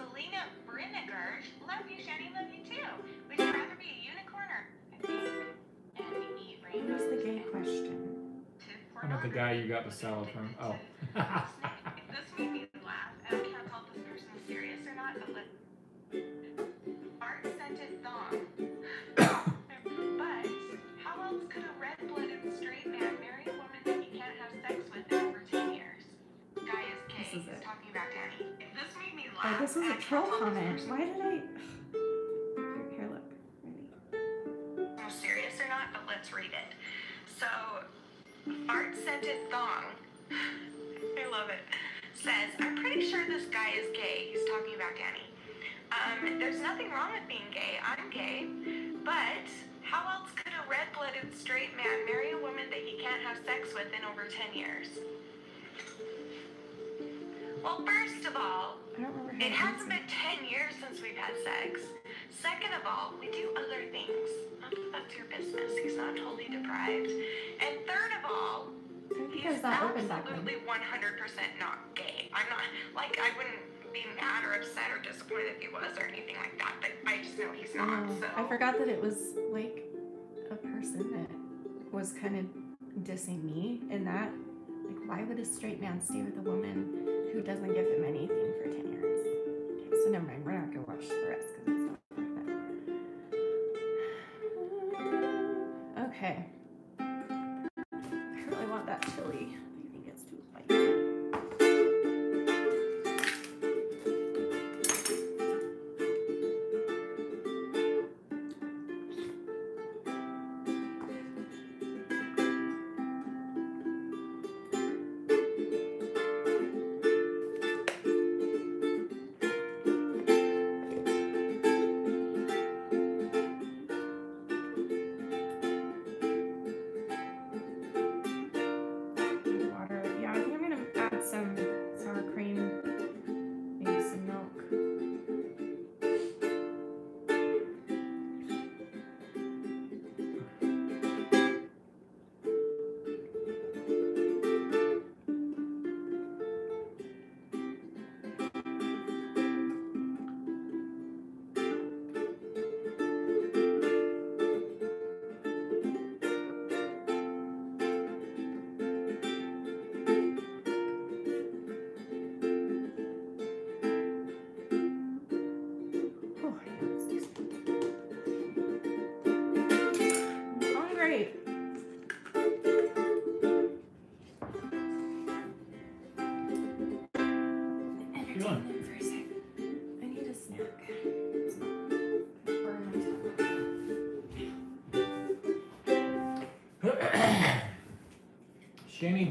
Selena Brinniger. Love you, Shanny. Love you too. Would you rather be a unicorn or a bee and eat rainbows? What is the gay question? I'm not the guy you got the salad from. Oh. Oh, this was a troll tell if this comment. Why did I? Here, here look. Ready? is serious or not, but let's read it. So, art scented thong. I love it. Says, I'm pretty sure this guy is gay. He's talking about Danny. Um, there's nothing wrong with being gay. I'm gay. But how else could a red blooded straight man marry a woman that he can't have sex with in over 10 years? Well, first of all, I don't remember it hasn't been 10 years since we've had sex. Second of all, we do other things. That's your business. He's not totally deprived. And third of all, I think I he's was not open back then. absolutely 100% not gay. I'm not, like, I wouldn't be mad or upset or disappointed if he was or anything like that, but I just know he's not. Oh, so I forgot that it was like a person that was kind of dissing me in that. Like, why would a straight man stay with a woman who doesn't give him anything for 10 years? Okay, so never mind. We're not going to watch the rest because it's not worth it. Okay. I really want that chili.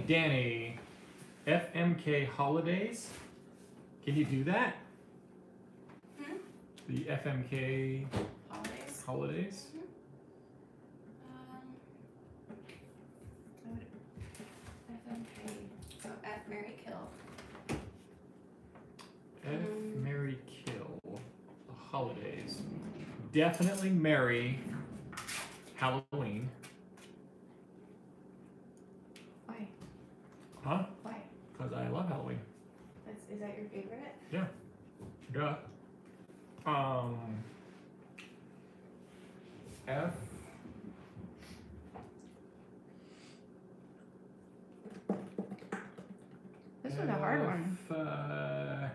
Danny, FMK holidays. Can you do that? Hmm? The FMK Holidays. holidays? Um, FMK. So at Marry Kill. F Um, Marry Kill. The holidays. Definitely marry Halloween. Why? Huh? Why? Because I love Halloween. Is, is that your favorite? Duh. Um. F. This was a hard one. F, Uh,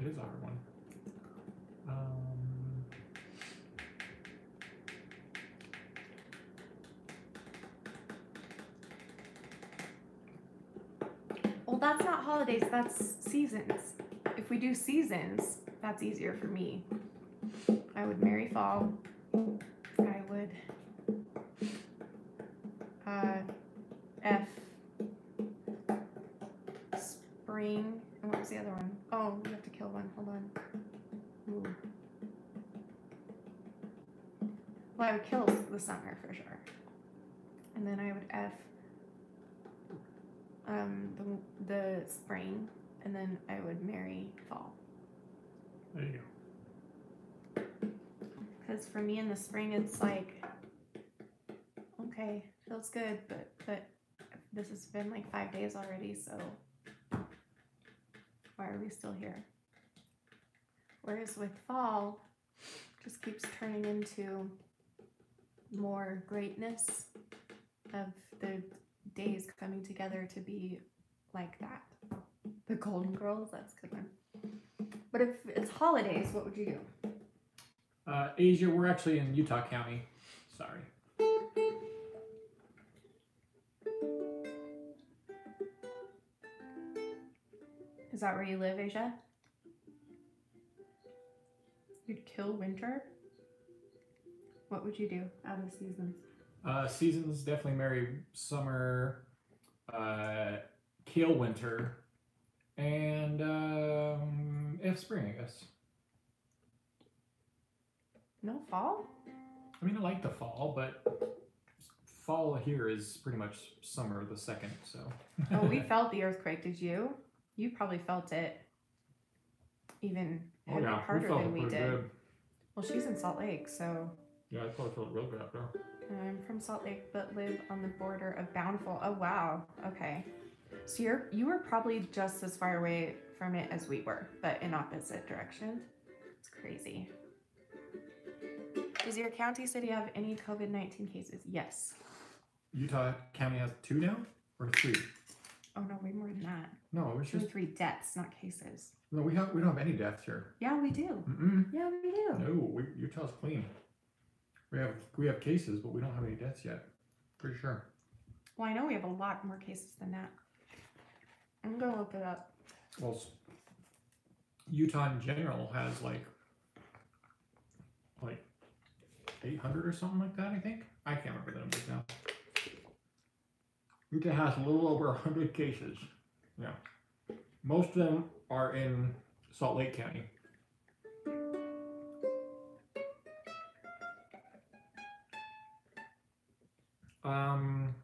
it is a hard one. Um, Well, that's not holidays, that's seasons. If we do seasons, that's easier for me. I would marry fall. I would uh F spring. And what was the other one? Oh, we have to kill one. Hold on. Ooh. Well, I would kill the summer for sure. And then I would F um the the spring and then I would marry fall. there you go. Because for me in the spring, it's like, okay, feels good, but but this has been like five days already, so why are we still here? Whereas with fall, just keeps turning into more greatness of the days coming together to be like that. The Golden Girls, that's a good one. But if it's holidays, what would you do? Uh, Asia, we're actually in Utah County. Sorry. Is that where you live, Asia? You'd kill winter? What would you do out of seasons? Uh, seasons definitely marry summer, uh, kill winter, and um, F spring, I guess. No fall? I mean, I like the fall, but fall here is pretty much summer the second. So. Oh, we felt the earthquake. Did you? You probably felt it even Oh yeah, we harder felt than we did. good. Well, she's in Salt Lake, so Yeah, I probably felt real good up there. I'm from Salt Lake, but live on the border of Bountiful. Oh wow. Okay. So you're you were probably just as far away from it as we were, but in opposite directions. It's crazy. Does your county city have any COVID nineteen cases? Yes. Utah County has two now or three? Oh no, way more than that. No, it's Two just three deaths, not cases. no. We have we don't have any deaths here. Yeah, we do. Mm-mm. Yeah, we do. No, we, Utah's clean. We have we have cases, but we don't have any deaths yet. Pretty sure. Well, I know we have a lot more cases than that. I'm gonna look it up. Well, Utah in general has like like 800 or something like that. I think I can't remember the numbers now. Utah has a little over 100 cases. Yeah, most of them are in Salt Lake County. Um,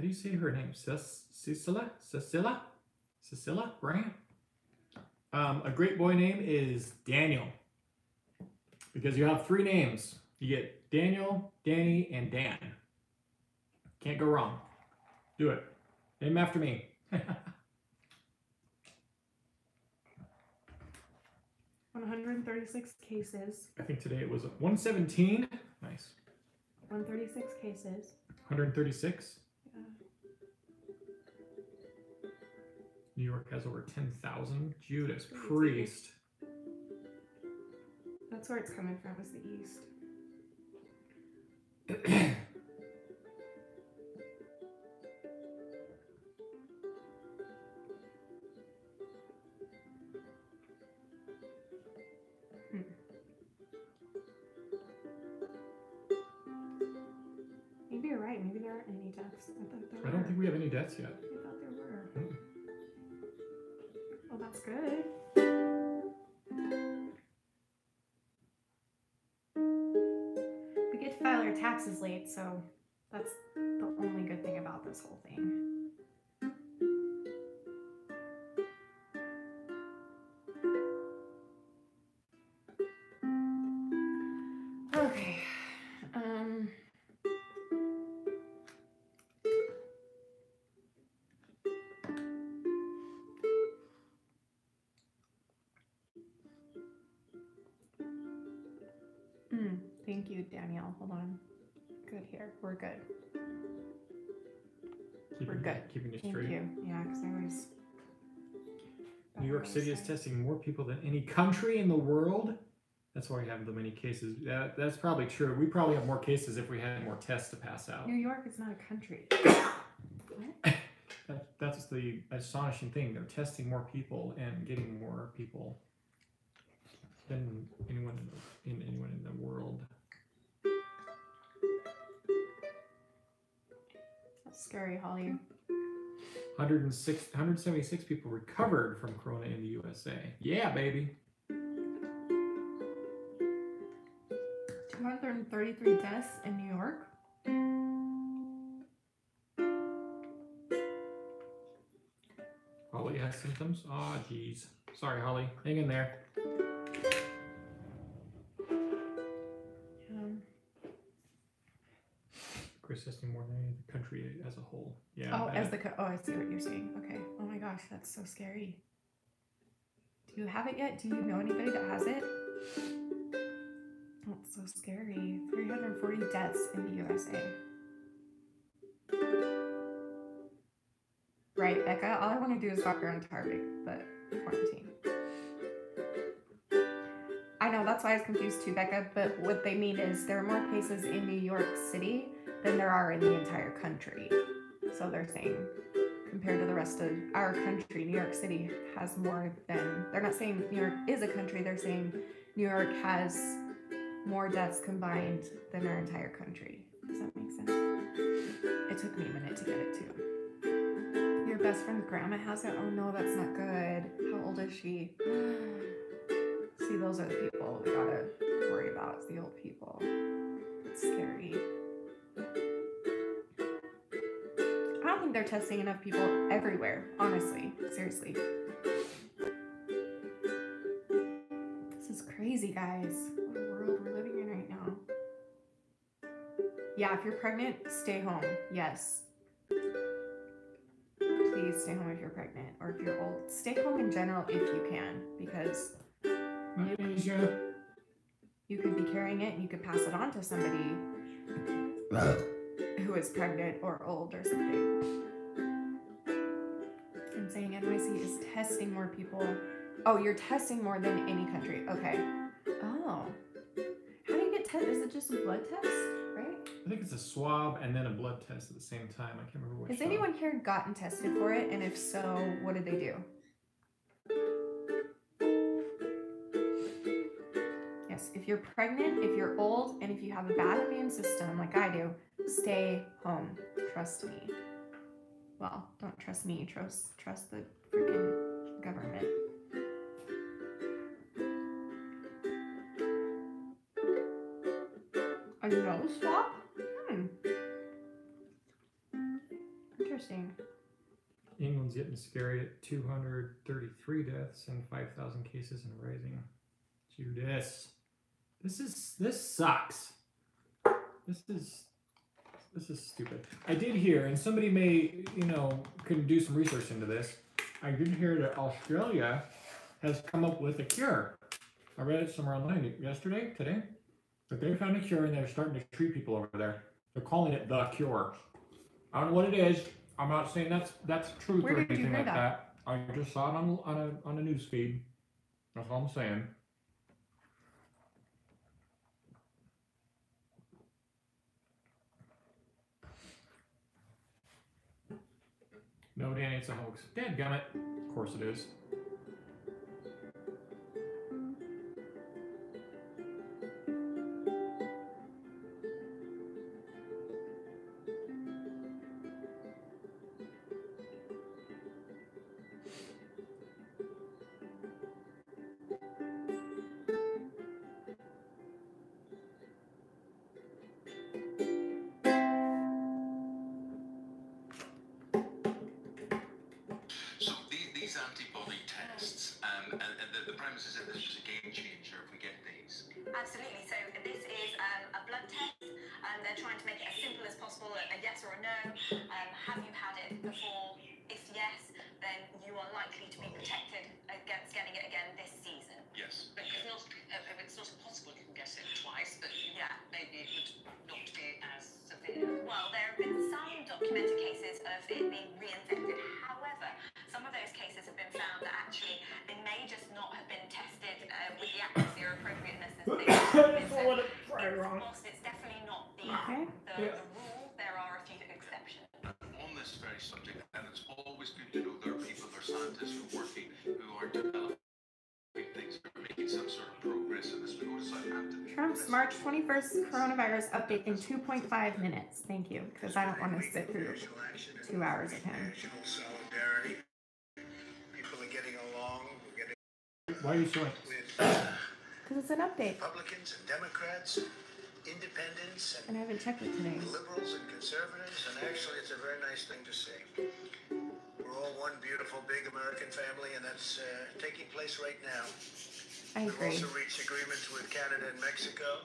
how do you say her name? Cecilia? Cecilia? Cecilia Grant? Um, a great boy name is Daniel. Because you have three names. You get Daniel, Danny, and Dan. Can't go wrong. Do it. Name after me. 136 cases. I think today it was 117. Nice. 136 cases. 136. New York has over 10,000. Judas Crazy. Priest. That's where it's coming from, is the east. maybe. There aren't any deaths. I thought there I don't were. think we have any deaths yet. I thought there were. Mm. Well, that's good. We get to file our taxes late, so that's the only good thing about this whole thing. Is testing. more people than any country in the world. That's why we have the many cases. That, that's probably true. We probably have more cases if we had more tests to pass out. New York is not a country. That, that's the astonishing thing. They're testing more people and getting more people than anyone in, in anyone in the world. That's scary, Holly. 106, 176 people recovered from corona in the USA. Yeah, baby. 233 deaths in New York. Holly has symptoms. Aw, jeez. Sorry, Holly. Hang in there. Chris testing more than the country as a whole. Yeah. oh, I as the co- oh, I see what you're saying. Okay. Oh my gosh, that's so scary. Do you have it yet? Do you know anybody that has it? That's so scary. 340 deaths in the USA. Right, Becca. All I want to do is walk around Target, but quarantine. I know that's why I was confused too, Becca. But what they mean is there are more cases in New York City than there are in the entire country. So they're saying compared to the rest of our country, New York City has more than they're not saying New York is a country, they're saying New York has more deaths combined than our entire country. Does that make sense? It took me a minute to get it too. Your best friend's grandma has it? Oh no, that's not good. How old is she? See, those are the people we gotta worry about, the old people. It's scary. They're testing enough people everywhere, honestly. Seriously. This is crazy, guys. What a world we're living in right now. Yeah, if you're pregnant, stay home. Yes. Please stay home if you're pregnant or if you're old. Stay home in general if you can because you could be carrying it and you could pass it on to somebody who is pregnant or old or something. I'm saying NYC is testing more people. Oh, you're testing more than any country. Okay. Oh. How do you get tested? Is it just a blood test, right? I think it's a swab and then a blood test at the same time. I can't remember which. Has one. anyone here gotten tested for it? And if so, what did they do? Yes, if you're pregnant, if you're old, and if you have a bad immune system like I do, stay home. Trust me. Well, don't trust me, trust trust the freaking government. A nose swab? Hmm. Interesting. England's getting scary at 233 deaths and 5,000 cases and rising. Judas. This is this sucks. This is this is stupid. I did hear, and somebody may you know can do some research into this. I did hear that Australia has come up with a cure. I read it somewhere online yesterday, today, that they found a cure and they're starting to treat people over there. They're calling it the cure. I don't know what it is. I'm not saying that's that's truth Where or anything like that? that. I just saw it on on a on a news feed. That's all I'm saying. No, Danny, it's a hoax. Dadgummit. Of course it is. On this very subject, and it's always good to know there are people, there are scientists who are working, who are developing things, who are making some sort of progress in this. We go to Southampton. Trump's March 21st coronavirus update in 2.5 minutes. Thank you, because I don't want to sit through two hours of him. National solidarity. People are getting along. We're getting Why are you showing? with Because it's an update, Republicans and Democrats, independents and and I haven't checked it today. liberals and conservatives, and actually, it's a very nice thing to see. We're all one beautiful, big American family, and that's uh, taking place right now. I We've agree. also reached agreements with Canada and Mexico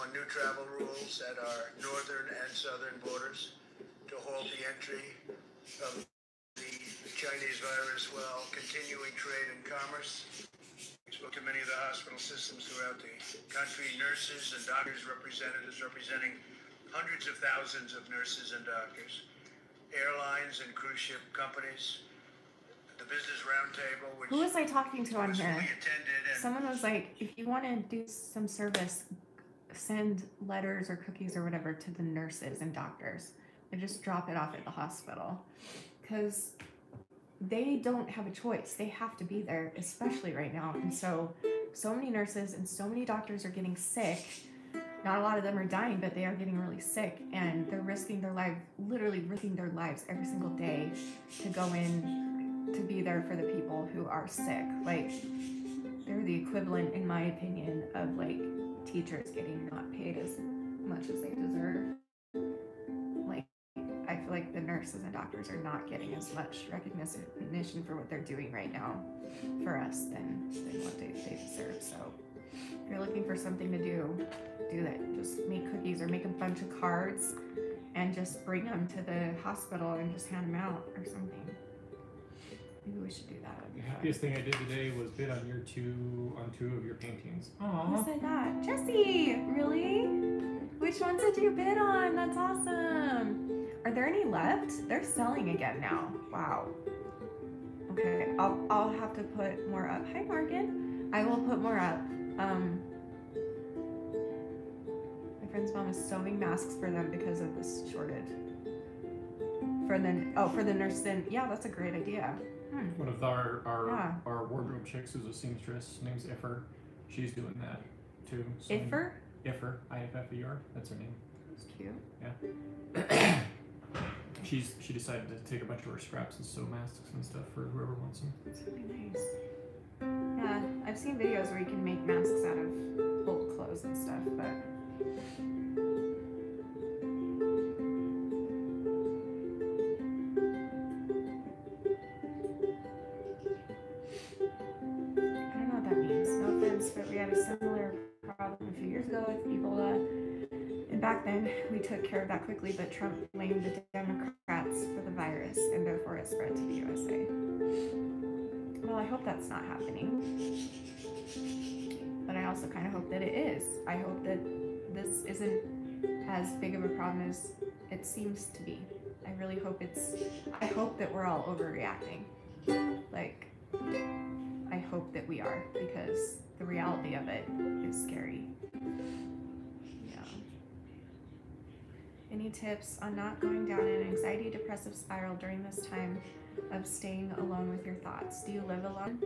on new travel rules at our northern and southern borders to halt the entry of the Chinese virus while continuing trade and commerce. Spoke to many of the hospital systems throughout the country, nurses and doctors, representatives representing hundreds of thousands of nurses and doctors, airlines and cruise ship companies, the business roundtable, Who was I talking to on here? Someone was like, if you want to do some service, send letters or cookies or whatever to the nurses and doctors and just drop it off at the hospital. Because they don't have a choice. They have to be there, especially right now. And so, so many nurses and so many doctors are getting sick. Not a lot of them are dying, but they are getting really sick and they're risking their life, literally risking their lives every single day to go in to be there for the people who are sick. Like, they're the equivalent, in my opinion, of like teachers getting not paid as much as they deserve. I feel like the nurses and doctors are not getting as much recognition for what they're doing right now for us than, than what they, they deserve. So, if you're looking for something to do, do that. Just make cookies or make a bunch of cards and just bring them to the hospital and just hand them out or something. Maybe we should do that. That'd be The fun. happiest thing I did today was bid on your two on two of your paintings. Who Aww. said that? Jesse, really? Which ones did you bid on? That's awesome. Are there any left? They're selling again now. Wow. Okay, I'll I'll have to put more up. Hi Morgan. I will put more up. Um my friend's mom is sewing masks for them because of this shortage. For the oh for the nurse then yeah, that's a great idea. Hmm. One of our our, our wardrobe chicks who's a seamstress, name's Iffer. She's doing that too. Iffer? Iffer, I F F E R. That's her name. That's cute. Yeah. She's she decided to take a bunch of her scraps and sew masks and stuff for whoever wants them. That's really nice. Yeah, I've seen videos where you can make masks out of old clothes and stuff, We took care of that quickly, but Trump blamed the Democrats for the virus, and therefore it spread to the USA. Well, I hope that's not happening. But I also kind of hope that it is. I hope that this isn't as big of a problem as it seems to be. I really hope it's. I hope that we're all overreacting. Like, I hope that we are because the reality of it is scary. Any tips on not going down an anxiety depressive spiral during this time of staying alone with your thoughts? Do you live alone?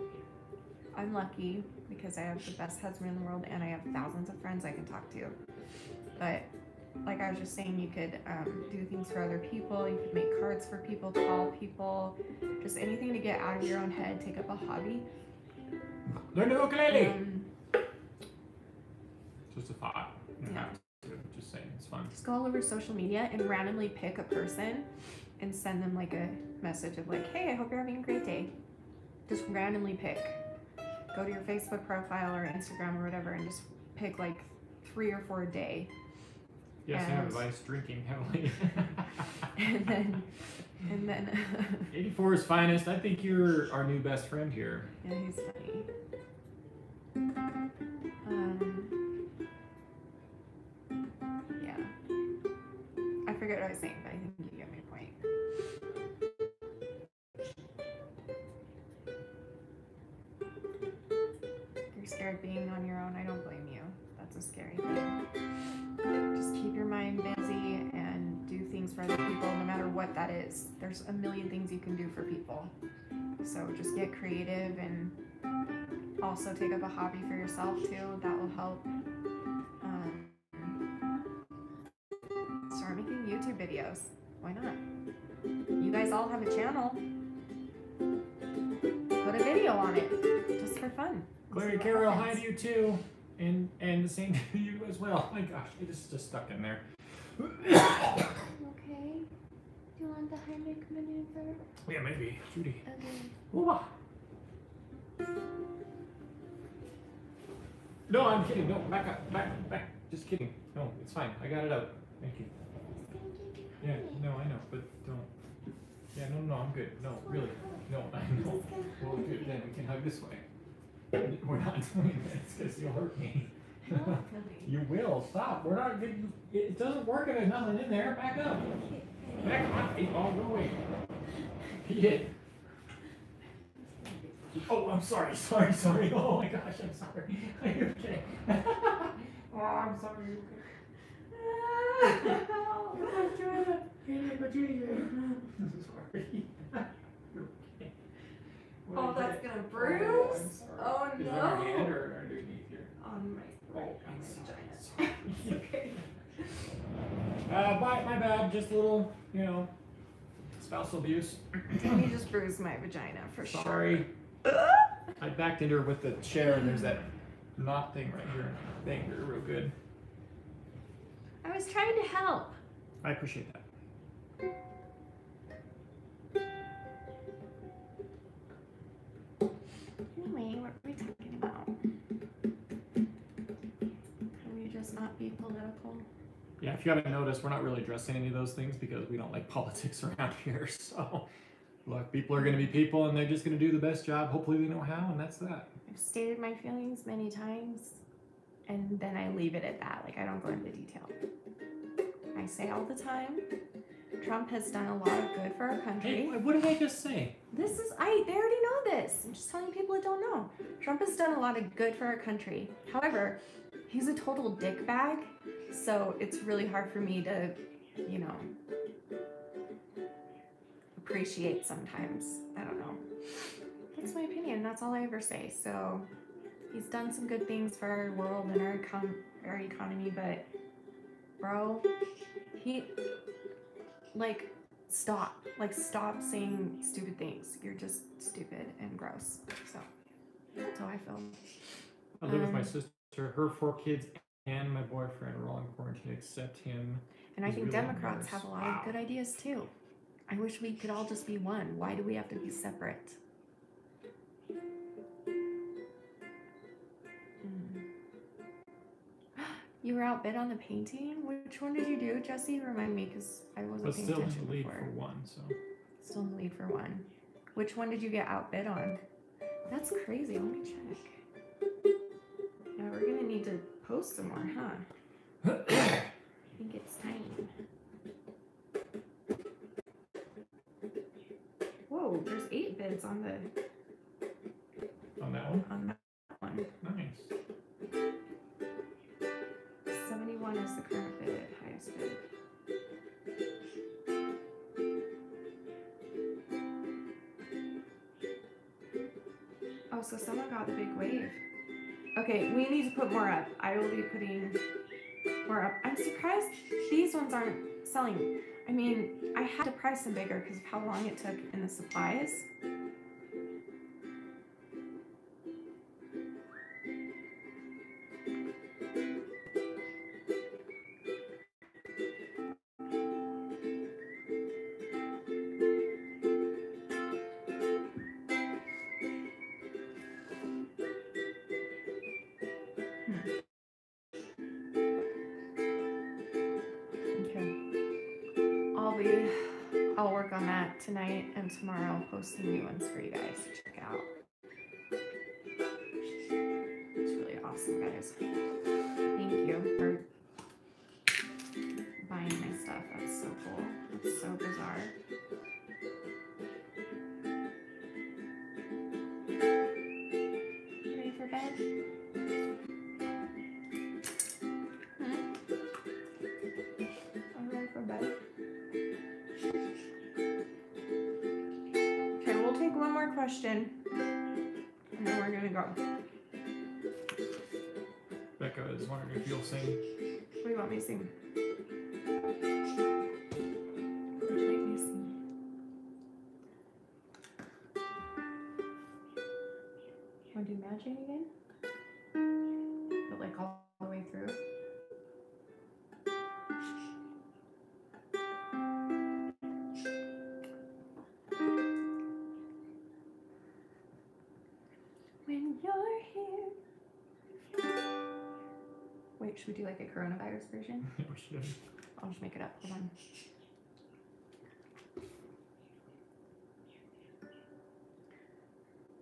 I'm lucky because I have the best husband in the world and I have thousands of friends I can talk to. But like I was just saying, you could um, do things for other people. You could make cards for people, call people, just anything to get out of your own head. Take up a hobby. Learn the ukulele. Um, Just a thought. Yeah. Have to. Just saying, it's fun. just go all over social media and randomly pick a person and send them like a message of like, hey, I hope you're having a great day. Just randomly pick. Go to your Facebook profile or Instagram or whatever and just pick like three or four a day, Yes, I have And- advice drinking heavily. and then and then 84's finest. I think you're our new best friend here. yeah, he's funny. Um, forget what I was saying, but I think you get my point. You're scared being on your own. I don't blame you. That's a scary thing. Just keep your mind busy and do things for other people, no matter what that is. There's a million things you can do for people. So just get creative and also take up a hobby for yourself too. That will help. Start making YouTube videos. Why not? You guys all have a channel. Put a video on it just for fun. Clary Carol, hi to you too. And and the same to you as well. Oh My gosh, it is just stuck in there. Okay. Do you want the Heimlich maneuver? Oh, yeah, maybe. Judy. Okay. Whoa. No, I'm kidding. No, back up. Back, back. Just kidding. No, it's fine. I got it out. Thank you. Yeah, no, I know, but don't. Yeah, no, no, I'm good. No, really. No, I know. Well, good. Then we can hug this way. We're not doing this because you'll hurt me. you will. Stop. We're not good. It doesn't work if there's nothing in there. Back up. Back up. Eight ball, go away. He did. Oh, I'm sorry, sorry, sorry. Oh my gosh, I'm sorry. Are you okay? oh, I'm sorry. You okay? Sorry. You're okay. What Oh, is that's gonna Oh, bruise. I'm sorry. Oh, Is it on your no. hand or underneath here? On my Oh, on I'm my sorry. vagina. sorry. Uh, my, my bad. Just a little, you know, spousal abuse. Timmy just bruised my vagina for sure. Sorry. I backed into her with the chair, and there's that knot thing right here. Thank her real good. I was trying to help. I appreciate that. Anyway, what were we talking about? Can we just not be political? Yeah, if you haven't noticed, we're not really addressing any of those things because we don't like politics around here. So, look, people are going to be people, and they're just going to do the best job. Hopefully, they know how, and that's that. I've stated my feelings many times, and then I leave it at that. Like I don't go into detail. I say all the time, Trump has done a lot of good for our country. Hey, what did I just say? This is I they already know this. I'm just telling people that don't know. Trump has done a lot of good for our country. However, he's a total dick bag, so it's really hard for me to, you know, appreciate sometimes. I don't know. That's my opinion. That's all I ever say. So he's done some good things for our world and our econ- our economy, but bro, he like stop. Like stop saying stupid things. You're just stupid and gross. So that's how I feel. I live with my Um, sister, her four kids, and my boyfriend are all in quarantine except him. And I think really Democrats have a lot Wow. of good ideas too. I wish we could all just be one. Why do we have to be separate? You were outbid on the painting? Which one did you do, Jesse? Remind me, because I wasn't But paying still in attention the lead before. for one, so. Still in the lead for one. Which one did you get outbid on? That's crazy. Let me check. Yeah, we're gonna need to post some more, huh? I think it's time. Whoa, there's eight bids on the On that one? on that one. Nice. Seventy-one is the current bid, highest bid. Oh, so someone got the big wave. Okay, we need to put more up. I will be putting more up. I'm surprised these ones aren't selling. I mean, I had to price them bigger because of how long it took in the supplies. Tonight and tomorrow. I'll post some new ones for you guys to check out. One more question. And then we're gonna go. Becca is wondering if you'll sing. What do you want me to sing? Would you like me to sing? Want to do matching again? Coronavirus version? we should. I'll just make it up. Hold on.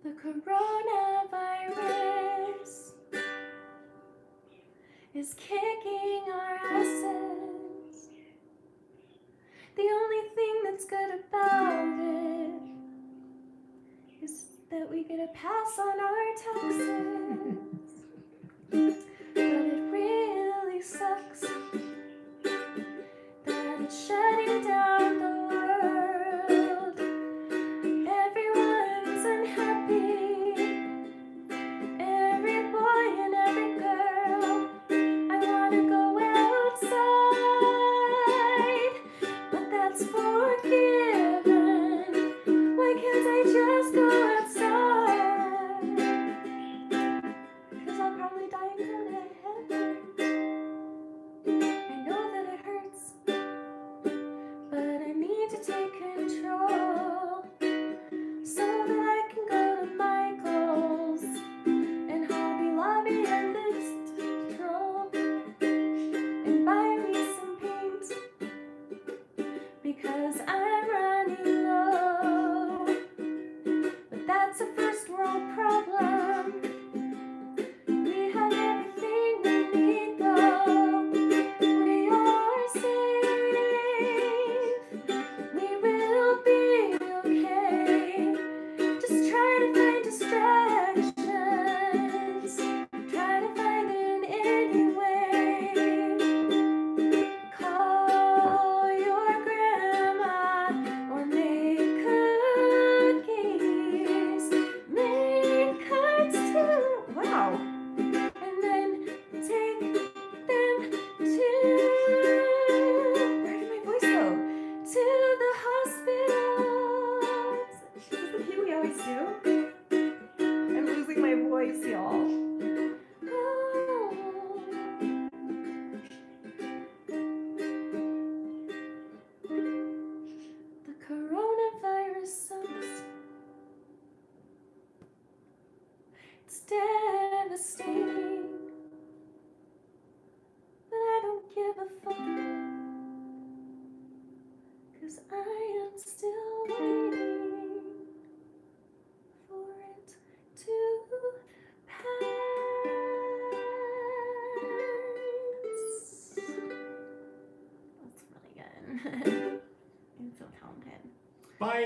The coronavirus is kicking our asses. The only thing that's good about it is that we get a pass on our taxes.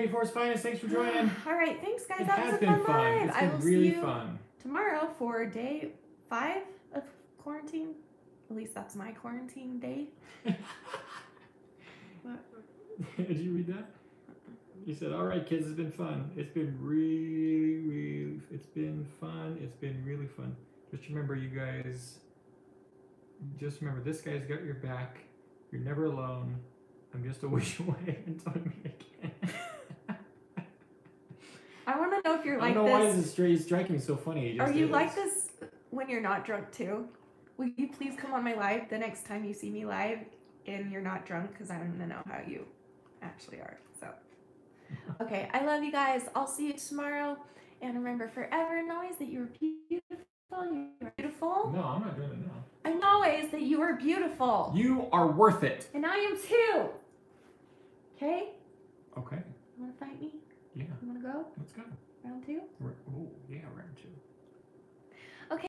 84's Finest. Thanks for joining. All right, thanks guys. It that has was a been fun fun. live. It's I been will really see you fun. tomorrow for day five of quarantine. At least that's my quarantine day. Did you read that? You said, "All right, kids, it's been fun. It's been really, really. It's been fun. It's been really fun. Just remember, you guys. Just remember, this guy's got your back. You're never alone. I'm just a wish away we meet again." I want to know if I don't know why this. this is stri- striking me so funny. Are you is. like this when you're not drunk too? Will you please come on my live the next time you see me live and you're not drunk because I want to know how you actually are. So, okay, I love you guys. I'll see you tomorrow. And remember forever and always that you're beautiful. You're beautiful. No, I'm not doing it now. And always that you are beautiful. You are worth it. And I am too. Okay? Okay. You wanna fight me? Yeah. You wanna go? Let's go. Round two? Oh, yeah, round two.